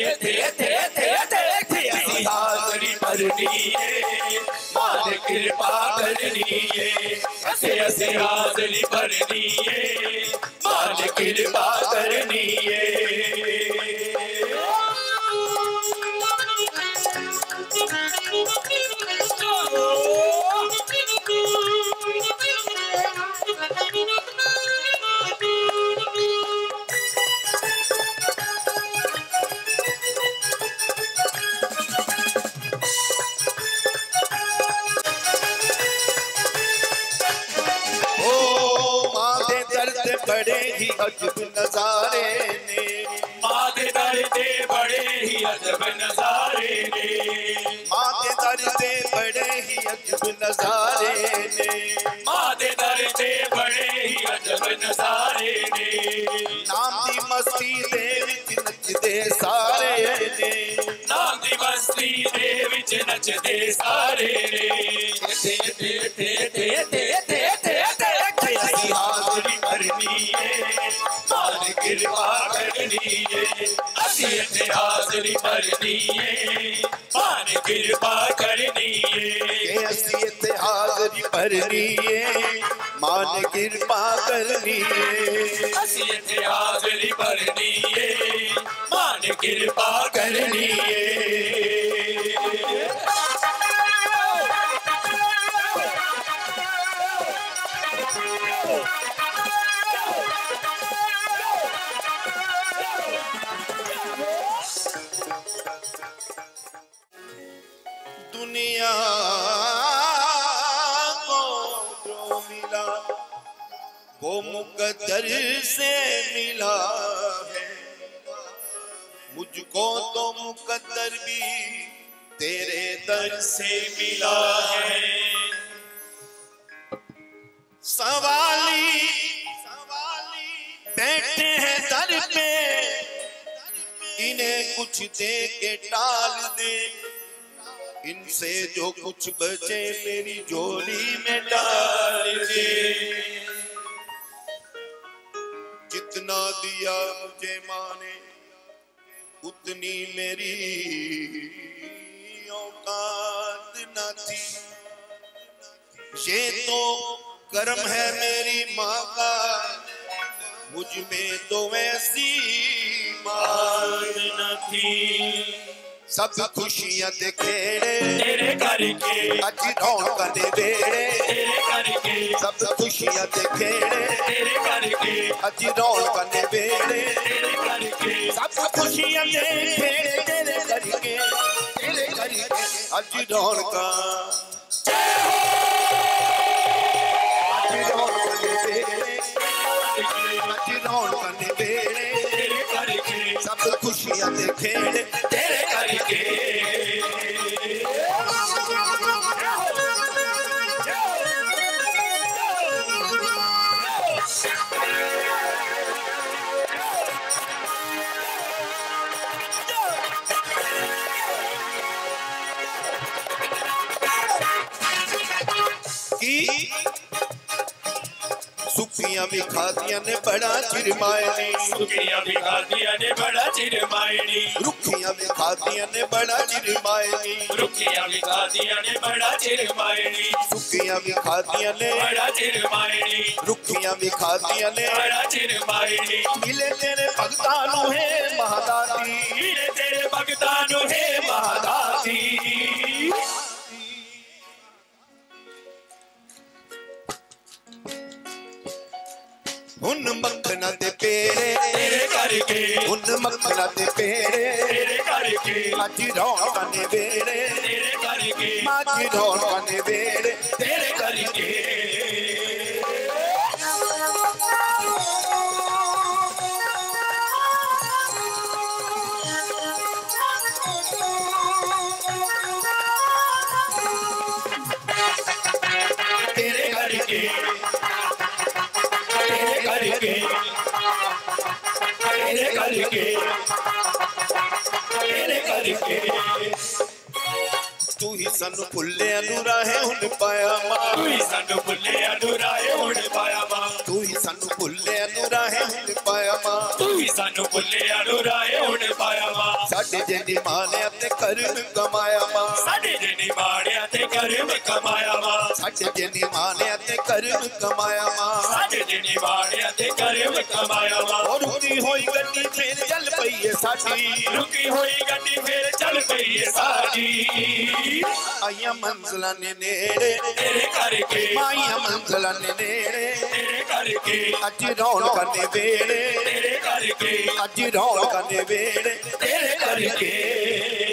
कृपा करनिए हसे हसे हाजरी भरनिए मालिक कृपा करनिए अजब नजारे ने। माँ दर दे बड़े ही अजब नजारे ने। माते के दर दे बड़े ही अजब नजारे ने। माँ दर दे बड़े ही अजब नजारे ने। नाम दी मस्ती दे विच नचदे सारे ने। नाम दी मस्ती दे विच नचदे सारे ने। मेरी पाकड़िए असीत हाजरी भरनिए पान कृपा करनिए। असीत हाजरी भरनिए मान कृपा करनिए। असीत हाजरी भरनिए मान कृपा करनिए। वो मुकद्दर से मिला है। मुझको तो मुकद्दर भी तेरे दर से मिला है। सवाली, बैठे हैं दर पे, इन्हें कुछ दे के टाल दे। इनसे जो कुछ बचे मेरी झोली में डाल दे जितना दिया मुझे माँ ने उतनी मेरी औकात न थी। ये तो कर्म है मेरी माँ का, मुझमें तो ऐसी मान न थी। सब खुशियाँ दे खेड़े। तेरे करके। अज रौनक दे बेड़े। तेरे करके। सब खुशियाँ दे खेड़े। तेरे करके। अज रौनक दे बेड़े। तेरे करके। सब खुशियाँ दे खेड़े तेरे करके। तेरे करके। अज रौनक। अज रौनक दे बेड़े। अज रौनक दे बेड़े। तेरे करके। सब खुशियाँ खेड़े। तेरे ਸੁਰਖੀਆਂ ਵੀ ਖਾਦੀਆਂ ਨੇ ਬੜਾ ਚਿਰ ਮਾਇਣੀ। ਸੁਰਖੀਆਂ ਵੀ ਖਾਦੀਆਂ ਨੇ ਬੜਾ ਚਿਰ ਮਾਇਣੀ। ਰੁੱਖੀਆਂ ਵੀ ਖਾਦੀਆਂ ਨੇ ਬੜਾ ਚਿਰ ਮਾਇਣੀ। ਰੁੱਖੀਆਂ ਵੀ ਖਾਦੀਆਂ ਨੇ ਬੜਾ ਚਿਰ ਮਾਇਣੀ। ਸੁੱਕੀਆਂ ਵੀ ਖਾਦੀਆਂ ਨੇ ਬੜਾ ਚਿਰ ਮਾਇਣੀ। ਰੁੱਖੀਆਂ ਵੀ ਖਾਦੀਆਂ ਨੇ ਬੜਾ ਚਿਰ ਮਾਇਣੀ। ਮਿਲੇ ਤੇਰੇ ਭਗਤਾਂ ਨੂੰ ਹੈ ਮਹਾਦਾਤੀ। ਮਿਲੇ ਤੇਰੇ ਭਗਤਾਂ ਨੂੰ ਹੈ ਮਹਾਦਾਤੀ। ਹੁਣ ਮੱਖਣਾ ਤੇ ਪੇੜੇ। ਤੇਰੇ ਕਰਕੇ ਹੁਣ ਮੱਖਣਾ ਤੇ ਪੇੜੇ। ਤੇਰੇ ਕਰਕੇ ਅੱਜ ਰੌਣਕਾਂ ਨੇ ਵੇੜੇ। ਤੇਰੇ ਕਰਕੇ ਅੱਜ ਰੌਣਕਾਂ ਨੇ ਵੇੜੇ। ਤੇਰੇ ਕਰਕੇ करके, तेरे करके। तू ही सन भुल्ले अधूरा है हुन पाया माँ। तू ही सन भुल्ले अधूरा है हुन पाया माँ। ਤੂੰ ਹੀ ਸਾਨੂੰ ਭੁੱਲਿਆ ਨੂੰ ਰਾਹੇ ਹੁਣ ਪਾਇਆ ਮਾਂ ਤੂੰ ਹੀ ਸਾਨੂੰ ਭੁੱਲਿਆ ਨੂੰ ਰਾਹੇ ਹੁਣ ਪਾਇਆ ਮਾਂ ਸਾਡੇ ਜਿੰਦੀ ਮਾਂ ਨੇ ਆਪਣੇ ਕਰਮ ਕਮਾਇਆ ਮਾਂ ਸਾਡੇ ਜਿੰਨੀ ਮਾੜਿਆ ਤੇ ਕਰਮ ਕਮਾਇਆ ਮਾਂ ਸਾਡੇ ਜਿੰਦੀ ਮਾਂ ਨੇ ਆਪਣੇ ਕਰਮ ਕਮਾਇਆ ਮਾਂ ਸਾਡੇ ਜਿੰਨੀ ਮਾੜਿਆ ਤੇ ਕਰਮ ਕਮਾਇਆ ਮਾਂ ਔਰ ਰੁਕੀ ਹੋਈ ਗੱਡੀ ਫੇਰ ਚੱਲ ਪਈ ਏ ਸਾਡੀ। ਰੁਕੀ ਹੋਈ ਗੱਡੀ ਫੇਰ ਚੱਲ ਪਈ ਏ ਸਾਡੀ। ਆਈਆਂ ਮੰਜ਼ਲਾਂ ਨੇ ਨੇੜੇ। ਤੇਰੇ ਕਰਕੇ। ਮਾਈਆਂ ਮੰਜ਼ਲਾਂ ਨੇ ਨੇੜੇ। ਤੇਰੇ ਕਰਕੇ। ਅੱਜ ਰੌਣਕਾਂ ਨੇ ਵੇੜੇ ਤੇਰੇ ਕਰਕੇ ਅੱਜ ਰੌਣਕਾਂ ਨੇ ਵੇੜੇ ਤੇਰੇ ਕਰਕੇ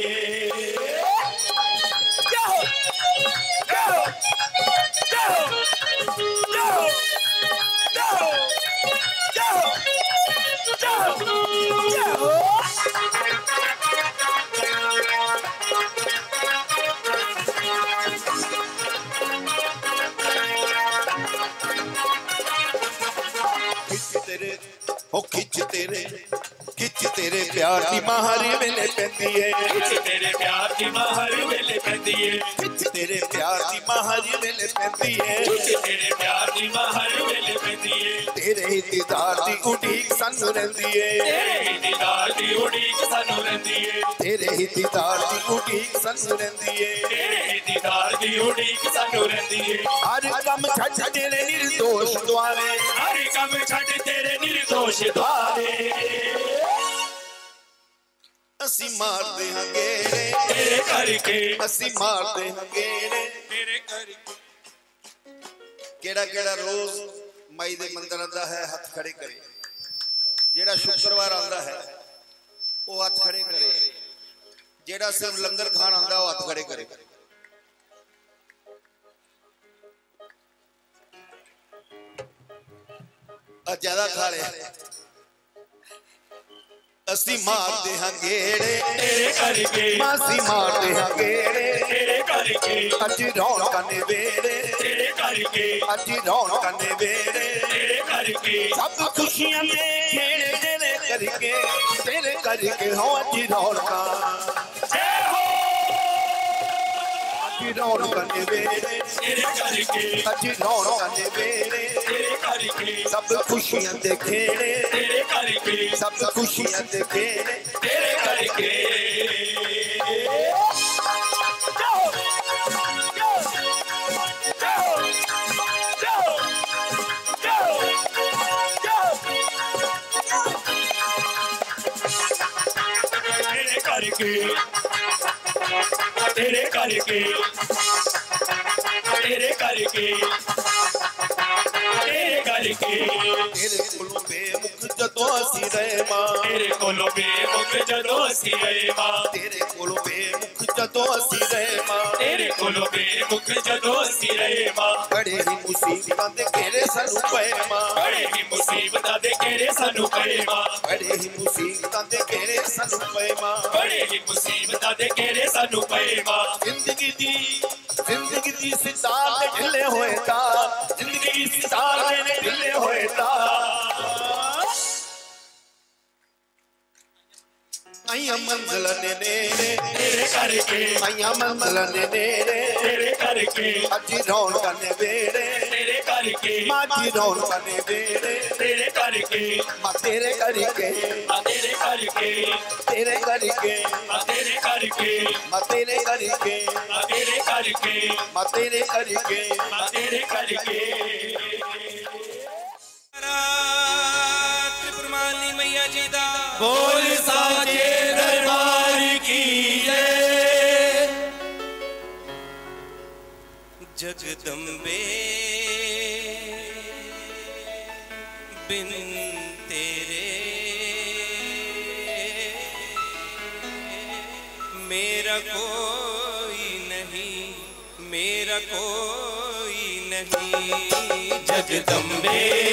प्यार की महारी वेले पैंदी है। तेरे प्यार की महारी वेले पैंदी है। तेरे प्यार की महारी वेले पैंदी है। तेरे प्यार की महारी वेले पैंदी है। तेरे ही दीदार दी उड़ीक सानू रंदी है। तेरे ही दीदार दी उड़ीक सानू रंदी है। तेरे ही दीदार दी उड़ीक सानू रंदी है। तेरे ही दीदार दी उड़ीक सानू रंदी है। हर कम छट तेरे निर्दोष द्वारे। हर कम छट तेरे निर्दोष द्वारे। ਅਸੀਂ ਮਾਰਦੇ ਹਾਂ ਗੇੜੇ ਤੇਰੇ ਕਰਕੇ ਅਸੀਂ ਮਾਰਦੇ ਹਾਂ ਗੇੜੇ ਤੇਰੇ ਕਰਕੇ ਕਿਹੜਾ ਕਿਹੜਾ ਰੋਜ਼ ਮਾਈ ਦੇ ਮੰਦਰ ਆਉਂਦਾ ਹੈ ਹੱਥ ਖੜੇ ਕਰੇ ਜਿਹੜਾ ਸ਼ੁੱਕਰਵਾਰ ਆਉਂਦਾ ਹੈ ਉਹ ਹੱਥ ਖੜੇ ਕਰੇ ਜਿਹੜਾ ਸਿਰਫ ਲੰਗਰ ਖਾਣ ਆਉਂਦਾ ਉਹ ਹੱਥ ਖੜੇ ਕਰੇ ਆ ਜਿਆਦਾ ਖਾ ਲਿਆ ਅਸੀਂ ਮਾਰਦੇ ਹਾਂ ਗੇੜੇ। ਤੇਰੇ ਕਰਕੇ ਮਾਸੀ ਮਾਰਦੇ ਹਾਂ ਗੇੜੇ। ਤੇਰੇ ਕਰਕੇ। ਅੱਜ ਰੌਣਕਾਂ ਨੇ ਵੇੜੇ। ਤੇਰੇ ਕਰਕੇ। ਅੱਜ ਰੌਣਕਾਂ ਨੇ ਵੇੜੇ। ਤੇਰੇ ਕਰਕੇ। ਸਭ ਖੁਸ਼ੀਆਂ ਦੇ ਖੇੜੇ ਤੇਰੇ ਕਰਕੇ। ਤੇਰੇ ਕਰਕੇ ਹੋ ਅੱਜ ਰੌਣਕਾਂ। सची डोण कने वेरे सची डोण कने वेरे सब खुशियाँ ते खेड़े सब खुशियाँ ते खेड़े तेरे करके Yeah. तेरे करके तेरे करके तेरे करके। तेरे कोलों पे जदो सी रे माँ। तेरे कोलों पे जदो सी रे माँ। तेरे कोलों पे जदो सी रे माँ। तेरे कोलों पे जदो सी रे माँ। बड़े ही मुसीबतां दे घेरे सानू पए माँ। बड़े ही मुसीबतां दे घेरे सानू पए माँ। बड़े ही ਪਏ ਮਾਂ ਬੜੇ ਹੀ ਮੁਸੀਬਤਾਂ ਦੇ ਘੇਰੇ ਸਾਨੂੰ ਪਏ ਮਾਂ ਜ਼ਿੰਦਗੀ ਦੀ ਜ਼ਿੰਦਗੀ ਦੀ ਸਿਤਾਰ ਦੇ ਢਿੱਲੇ ਹੋਏ ਤਾਂ आइया मंजल ने दे रे तेरे करके आइया मंजल ने दे रे तेरे करके अजी रौन कने दे रे तेरे करके माजी रौन कने दे रे तेरे करके माँ तेरे करके माँ तेरे करके तेरे करके मा तेरे करके माँ तेरे करके मा तेरे करके मा तेरे करके माँ तेरे करके दा। बोल साचे दरबार की जय। जगदम्बे बिन तेरे। मेरा कोई नहीं मेरा कोई नहीं। जगदम्बे।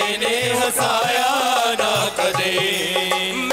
ਕਿਸੇ ਨੇ ਹਸਾਇਆ ਨਾ ਕਦੇ।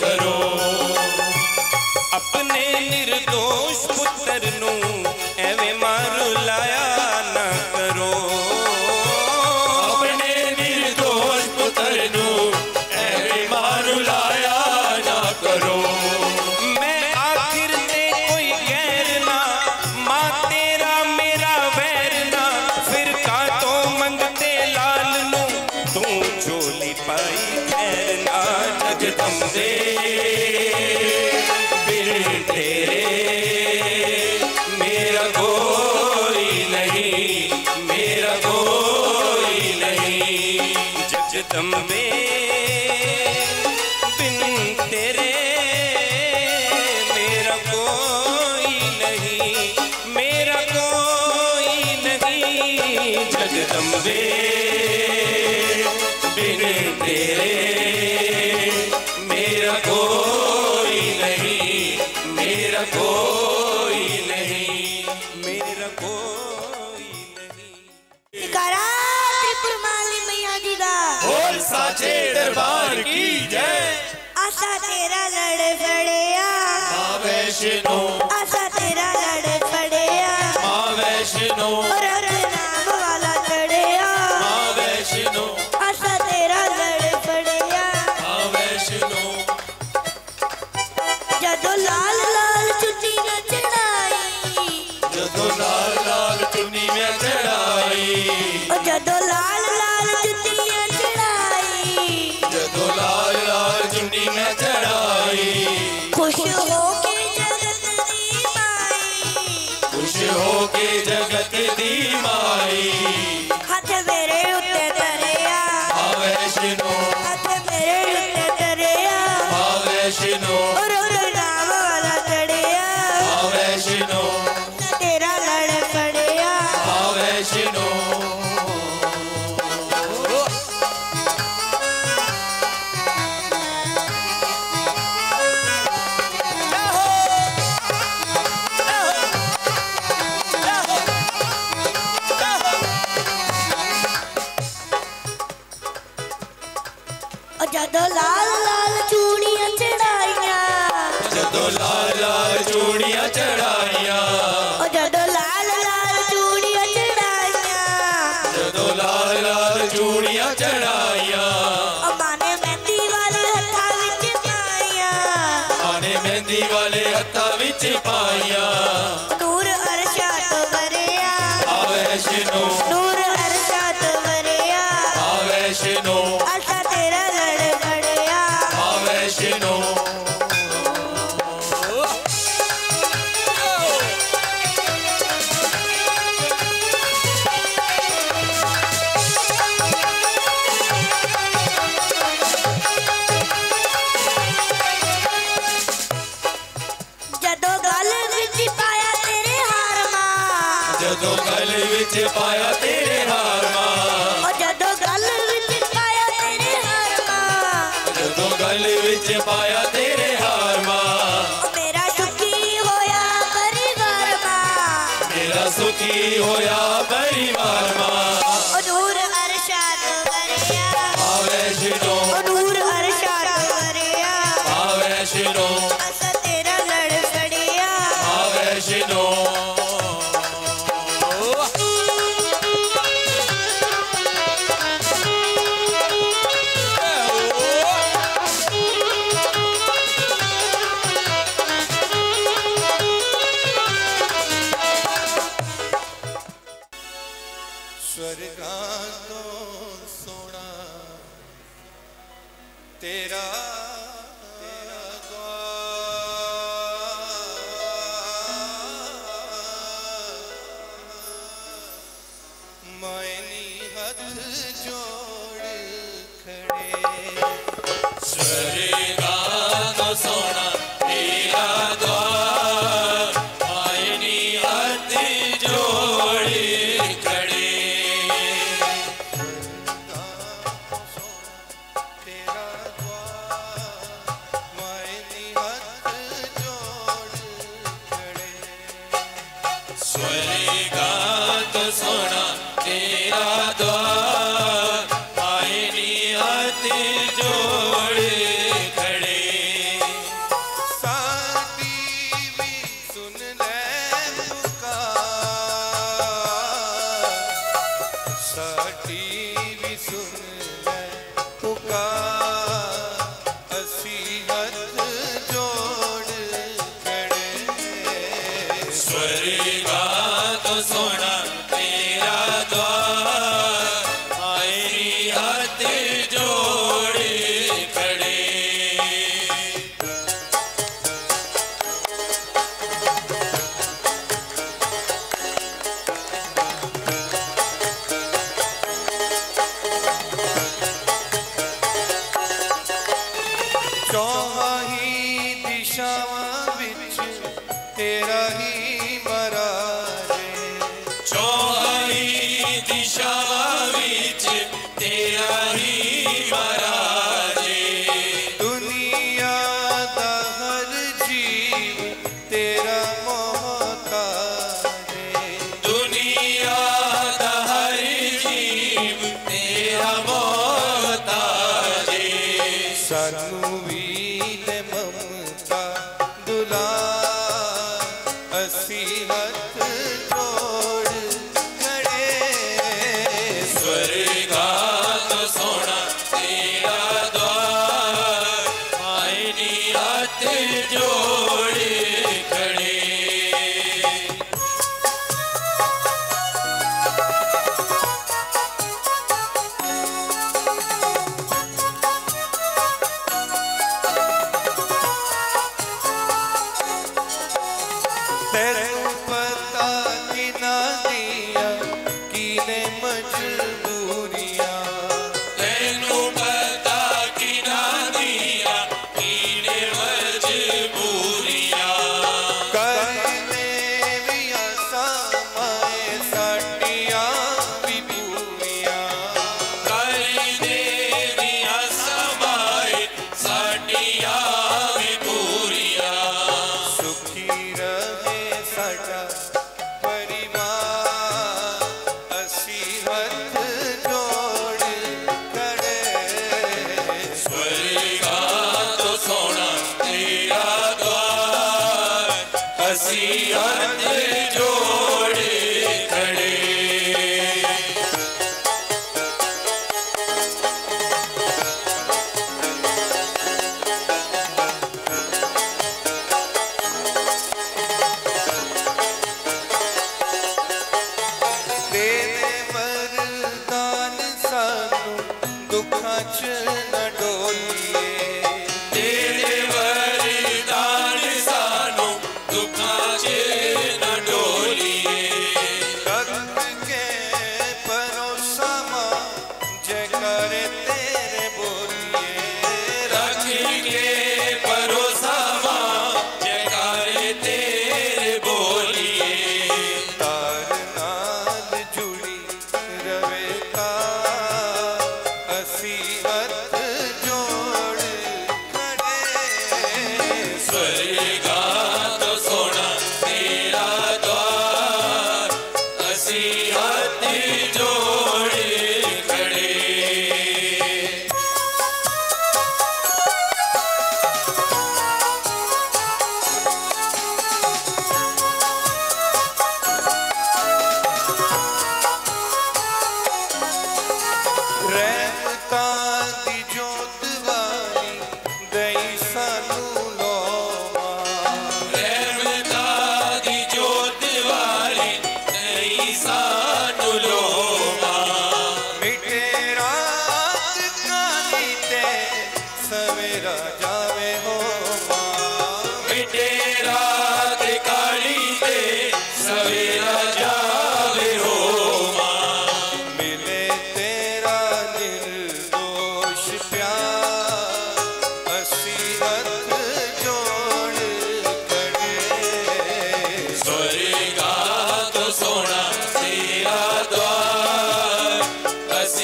करो। अपने निर्दोष पुत्र नू जगदम्बे बिन तेरे। मेरा कोई नहीं मेरा कोई नहीं मेरा दरबार की जय। आशा तेरा लड़ फड़िया। वैष्णो आशा तेरा लड़ फड़िया। वैष्णो तेरा दिशा बीच तेरा ही मरा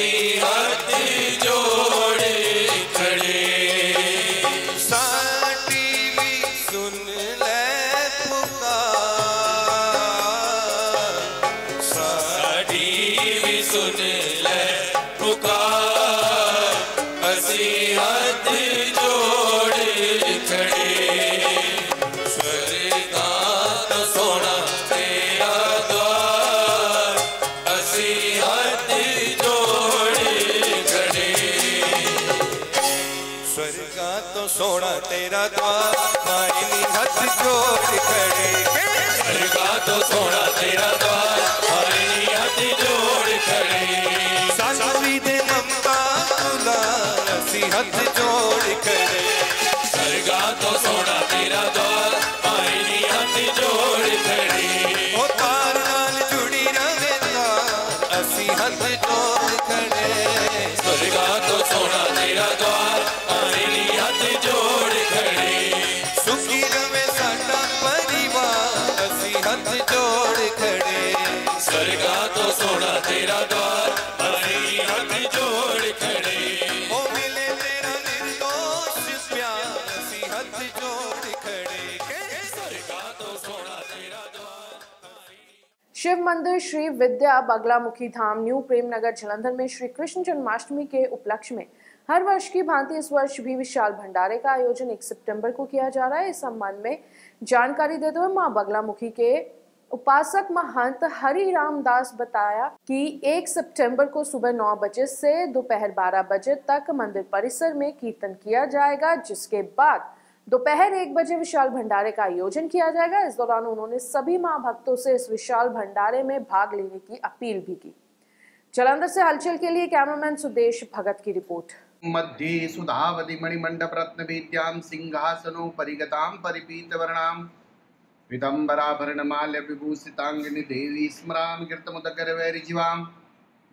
Hari ਹੱਥ ਜੋੜ ਖੜੇ ਕੇ ਸਰਗਾ ਤੋਂ ਸੋਹਣਾ ਤੇਰਾ ਦਵਾਰ, ਹਰੀ ਹੱਥ ਜੋੜ ਖੜੇ। ਸਾਨੂੰ ਵੀ ਦੇ ਅੰਬਾ ਤੁਲਾ ਅਸੀਂ ਹੱਥ ਜੋੜ ਖੜੇ। ਸਰਗਾ ਤੋਂ ਸੋਹਣਾ ਤੇਰਾ ਦਵਾਰ, ਹਰੀ ਹੱਥ ਜੋੜ ਖੜੇ। ਉਹ ਤਾਰ ਨਾਲ ਜੁੜੀ ਰਵੇ ਤਾਂ ਅਸੀਂ ਹੱਥ ਜੋੜ ਖੜੇ। ਸਰਗਾ ਤੋਂ ਸੋਹਣਾ ਤੇਰਾ ਦਵਾਰ मंदिर श्री विद्या बगलामुखी धाम, न्यू प्रेमनगर, जलंधर में श्री कृष्ण जन्माष्टमी के उपलक्ष्य में हर वर्ष की भांति इस वर्ष भी विशाल भंडारे का आयोजन 1 सितंबर को किया जा रहा है। इस संबंध में जानकारी देते हुए माँ बगलामुखी के उपासक महंत हरि रामदास बताया कि 1 सितंबर को सुबह 9 बजे से दोपहर 12 बजे तक मंदिर परिसर में कीर्तन किया जाएगा, जिसके बाद दोपहर एक बजे विशाल भंडारे का आयोजन किया जाएगा। इस दौरान उन्होंने सभी माँ भक्तों से इस विशाल भंडारे में भाग लेने की अपील भी की। जलंधर से हलचल के लिए कैमरामैन सुदेश भगत की रिपोर्ट। मध्ये सुधावधि मणिमण्डपरत्नवेद्यां सिंहासनोपरिगतां परिपीतवर्णां विदम्बराभरणमाल्य विभूषिताङ्गिनि देवी स्मरामि कीर्तमुदकरवैरिजीवां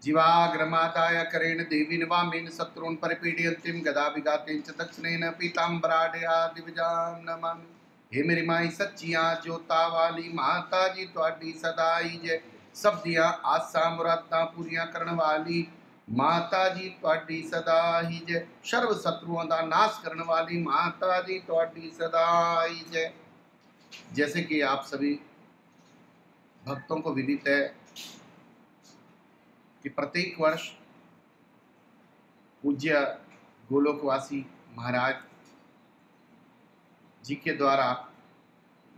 जीवाग्रमाताय करेण देवी नमामेन शत्रून् परिपीडयन्तीं गदा विगातेन च दक्षिणेन पीताम्बराडया दिवजां नमामि हे मेरी माई सच्चियां जोता वाली माता जी ਤੁਹਾਡੀ ਸਦਾ ਹੀ ਜੈ ਸਭ ਦੀਆਂ ਆਸਾਂ ਮੁਰਾਦਾਂ ਪੂਰੀਆਂ ਕਰਨ ਵਾਲੀ ਮਾਤਾ ਜੀ ਤੁਹਾਡੀ ਸਦਾ ਹੀ ਜੈ ਸਰਵ ਸ਼ਤਰੂਆਂ ਦਾ ਨਾਸ਼ ਕਰਨ ਵਾਲੀ ਮਾਤਾ ਜੀ ਤੁਹਾਡੀ ਸਦਾ ही जय जैसे कि आप सभी भक्तों को विदित है कि प्रत्येक वर्ष पूज्य गोलोकवासी महाराज जी के द्वारा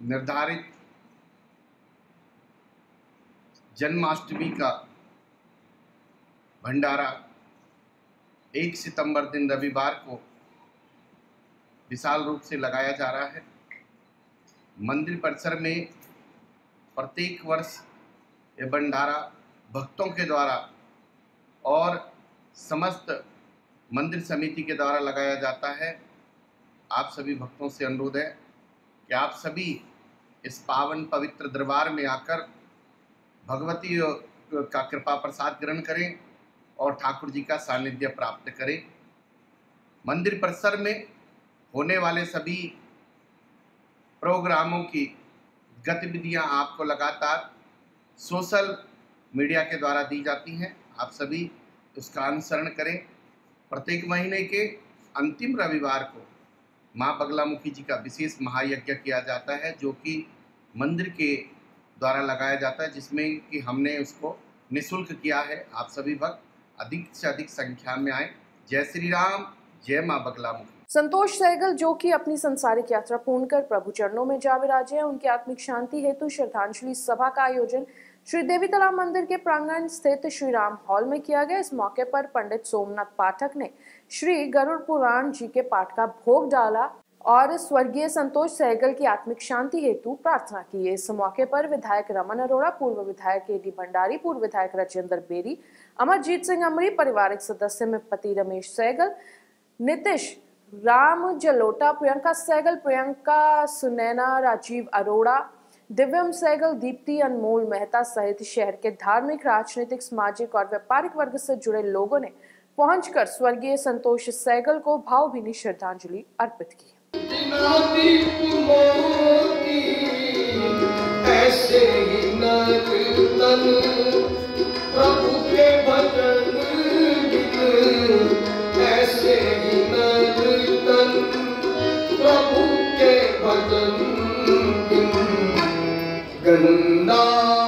निर्धारित जन्माष्टमी का भंडारा एक सितंबर दिन रविवार को विशाल रूप से लगाया जा रहा है। मंदिर परिसर में प्रत्येक वर्ष ये भंडारा भक्तों के द्वारा और समस्त मंदिर समिति के द्वारा लगाया जाता है। आप सभी भक्तों से अनुरोध है कि आप सभी इस पावन पवित्र दरबार में आकर भगवती का कृपा प्रसाद ग्रहण करें और ठाकुर जी का सानिध्य प्राप्त करें। मंदिर परिसर में होने वाले सभी प्रोग्रामों की गतिविधियाँ आपको लगातार सोशल मीडिया के द्वारा दी जाती हैं। आप सभी उसका अनुसरण करें। प्रत्येक महीने के अंतिम रविवार को माँ बगलामुखी जी का विशेष महायज्ञ किया जाता है, जो कि मंदिर के द्वारा लगाया जाता है, जिसमें कि हमने उसको निशुल्क किया है। आप सभी भक्त अधिक से अधिक संख्या में आए। जय श्री राम, जय माँ बगलामुखी। संतोष सहगल, जो कि अपनी संसारिक यात्रा पूर्ण कर प्रभु चरणों में जा विराजे हैं। उनकी आत्मिक शांति हेतु श्रद्धांजलि सभा का आयोजन श्री देवी तालाब मंदिर के प्रांगण स्थित श्री राम हॉल में किया गया। इस मौके पर पंडित सोमनाथ पाठक ने श्री गरुड़ पुराण जी के पाठ का भोग डाला और स्वर्गीय संतोष सहगल की आत्मिक शांति हेतु प्रार्थना की। इस मौके पर विधायक रमन अरोड़ा, पूर्व विधायक ए डी भंडारी, पूर्व विधायक राजेंद्र बेरी, अमरजीत सिंह अमरी, पारिवारिक सदस्य में पति रमेश सहगल, नितिश राम जलोटा, प्रियंका सहगल, प्रियंका सुनैना, राजीव अरोड़ा दिव्यम सहगल, दीप्ति, अनमोल मेहता सहित शहर के धार्मिक, राजनीतिक, सामाजिक और व्यापारिक वर्ग से जुड़े लोगों ने पहुंचकर स्वर्गीय संतोष सहगल को भावभीनी श्रद्धांजलि अर्पित की। ऐसे ही प्रभु के भजन गंदा गे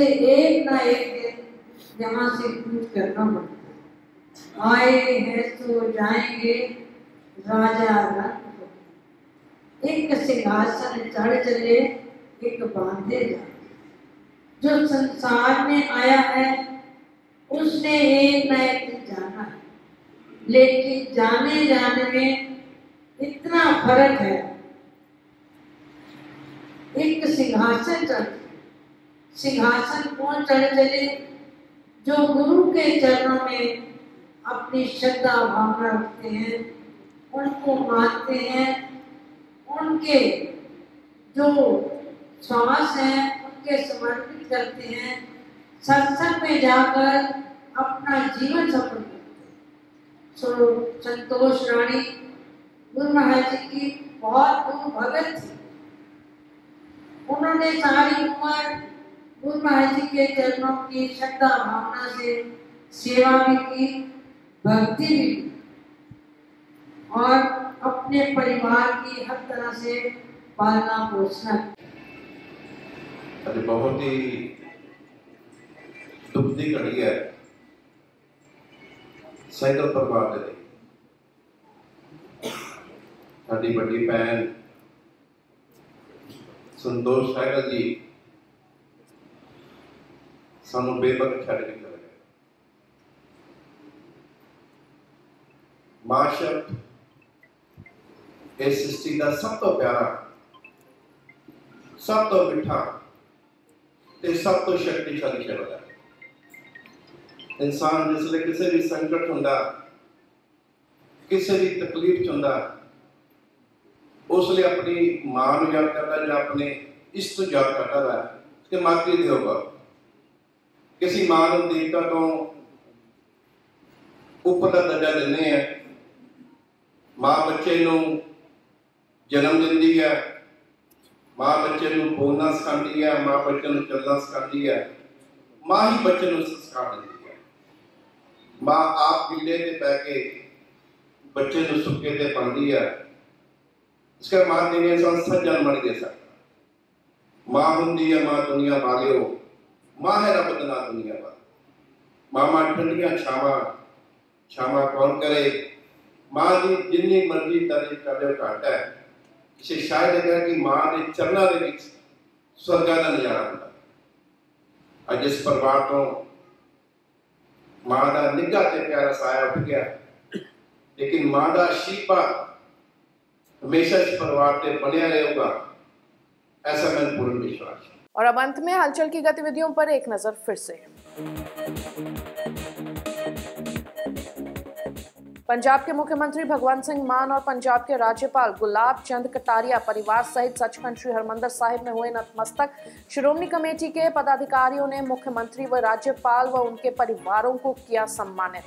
उसे एक ना एक यहाँ से कूच करना पड़ता आए हैं तो जाएँगे, राजा रंग एक सिंहासन चढ़ चले, एक बांधे जाए जो संसार में आया है, उसने एक न एक जाना है। लेकिन जाने जाने में इतना फ़र्क है। एक सिंहासन चढ़ सिंहासन कौन चढ़ चले? जो गुरु के चरणों में अपनी श्रद्धा भावना रखते हैं, उनको मानते हैं, उनके जो श्वास हैं, उनके समर्पित करते हैं सत्संग में जाकर अपना जीवन सफल करते हैं। संतोष रानी, गुरु महाराज जी की बहुत गुरु भगत थी। उन्होंने सारी उम्र उन महाजी के चरणों की श्रद्धा भावना से सेवा भी की भक्ति भी की और अपने परिवार की हर तरह से पालना पोषण। अरे बहुत ही दुख की घड़ी है। साइकिल परिवार के लिए साड़ी बड़ी भैन संतोष साइकिल जी। ਸਾਨੂੰ ਬੇਬਕ ਛੱਡ ਕੇ ਚਲੇ ਗਏ। ਮਾਂ ਸ਼ਬਦ ਇਸ ਸ੍ਰਿਸ਼ਟੀ ਦਾ ਸਭ ਤੋਂ ਪਿਆਰਾ, ਸਭ ਤੋਂ ਮਿੱਠਾ ਤੇ ਸਭ ਤੋਂ ਸ਼ਕਤੀਸ਼ਾਲੀ ਸ਼ਬਦ ਹੈ। ਇਨਸਾਨ ਜਿਸ ਲਈ ਕਿਸੇ ਵੀ ਸੰਕਟ ਹੁੰਦਾ, ਕਿਸੇ ਵੀ ਤਕਲੀਫ ਚ ਹੁੰਦਾ, ਉਸ ਲਈ ਆਪਣੀ ਮਾਂ ਨੂੰ ਯਾਦ ਕਰਦਾ ਜਾਂ ਆਪਣੇ ਇਸ ਨੂੰ ਯਾਦ ਕਰਦਾ ਹੈ ਕਿ ਮਾਂ ਕੀ ਦੇਊਗਾ ਕਿਸੇ ਮਾਂ ਨੂੰ ਦੇਵਤਾ ਤੋਂ ਉੱਪਰ ਦਾ ਦਰਜਾ ਦਿੰਦੇ ਆ ਮਾਂ ਬੱਚੇ ਨੂੰ ਜਨਮ ਦਿੰਦੀ ਹੈ। ਮਾਂ ਬੱਚੇ ਨੂੰ ਬੋਲਣਾ ਸਿਖਾਉਂਦੀ ਹੈ। ਮਾਂ ਬੱਚੇ ਨੂੰ ਚੱਲਣਾ ਸਿਖਾਉਂਦੀ ਹੈ। ਮਾਂ ਹੀ ਬੱਚੇ ਨੂੰ ਸੰਸਕਾਰ ਦਿੰਦੀ ਹੈ। ਮਾਂ ਆਪ ਗਿੱਲੇ ਤੇ ਬਹਿ ਕੇ ਬੱਚੇ ਨੂੰ ਸੁੱਕੇ ਤੇ ਪਾਉਂਦੀ ਹੈ। ਇਸ ਕਰ ਮਾਂ ਦੇ ਨੇ ਸੰਸਥਾ ਜਨਮ ਨਹੀਂ ਦੇ ਸਕਦਾ ਮਾਂ ਹੁੰਦੀ ਹੈ, ਮਾਂ माहिर बदला दुनिया पर मामा ठंडिया छावा छावा कौन करे? माँ की जिनी मर्ज़ी तारीफ़ कर लो घट है। किसी शायद है कि माँ के चरणों के स्वर्गा का नज़ारा होंगे अज इस परिवार तो माँ का निघा से प्यारा साया उठ गया। लेकिन माँ का शीपा हमेशा इस परिवार से बनिया रहेगा ऐसा मैंने पूर्ण विश्वास है। और अब अंत में हलचल की गतिविधियों पर एक नज़र फिर से। पंजाब के मुख्यमंत्री भगवंत सिंह मान और पंजाब के राज्यपाल गुलाब चंद कटारिया परिवार सहित सचखंड श्री हरमंदर साहिब में हुए नतमस्तक श्रोमणी कमेटी के पदाधिकारियों ने मुख्यमंत्री व राज्यपाल व उनके परिवारों को किया सम्मानित।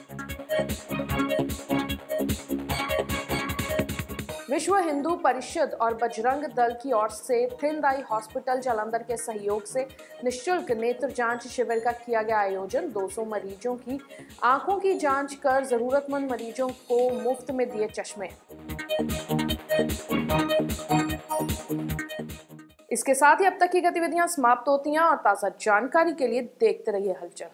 विश्व हिंदू परिषद और बजरंग दल की ओर से थिंदाई हॉस्पिटल जालंधर के सहयोग से निशुल्क नेत्र जाँच शिविर का किया गया आयोजन। 200 मरीजों की आँखों की जाँच कर जरूरतमंद मरीजों को मुफ़्त में दिए चश्मे। इसके साथ ही अब तक की गतिविधियाँ समाप्त होती हैं और ताज़ा जानकारी के लिए देखते रहिए हलचल।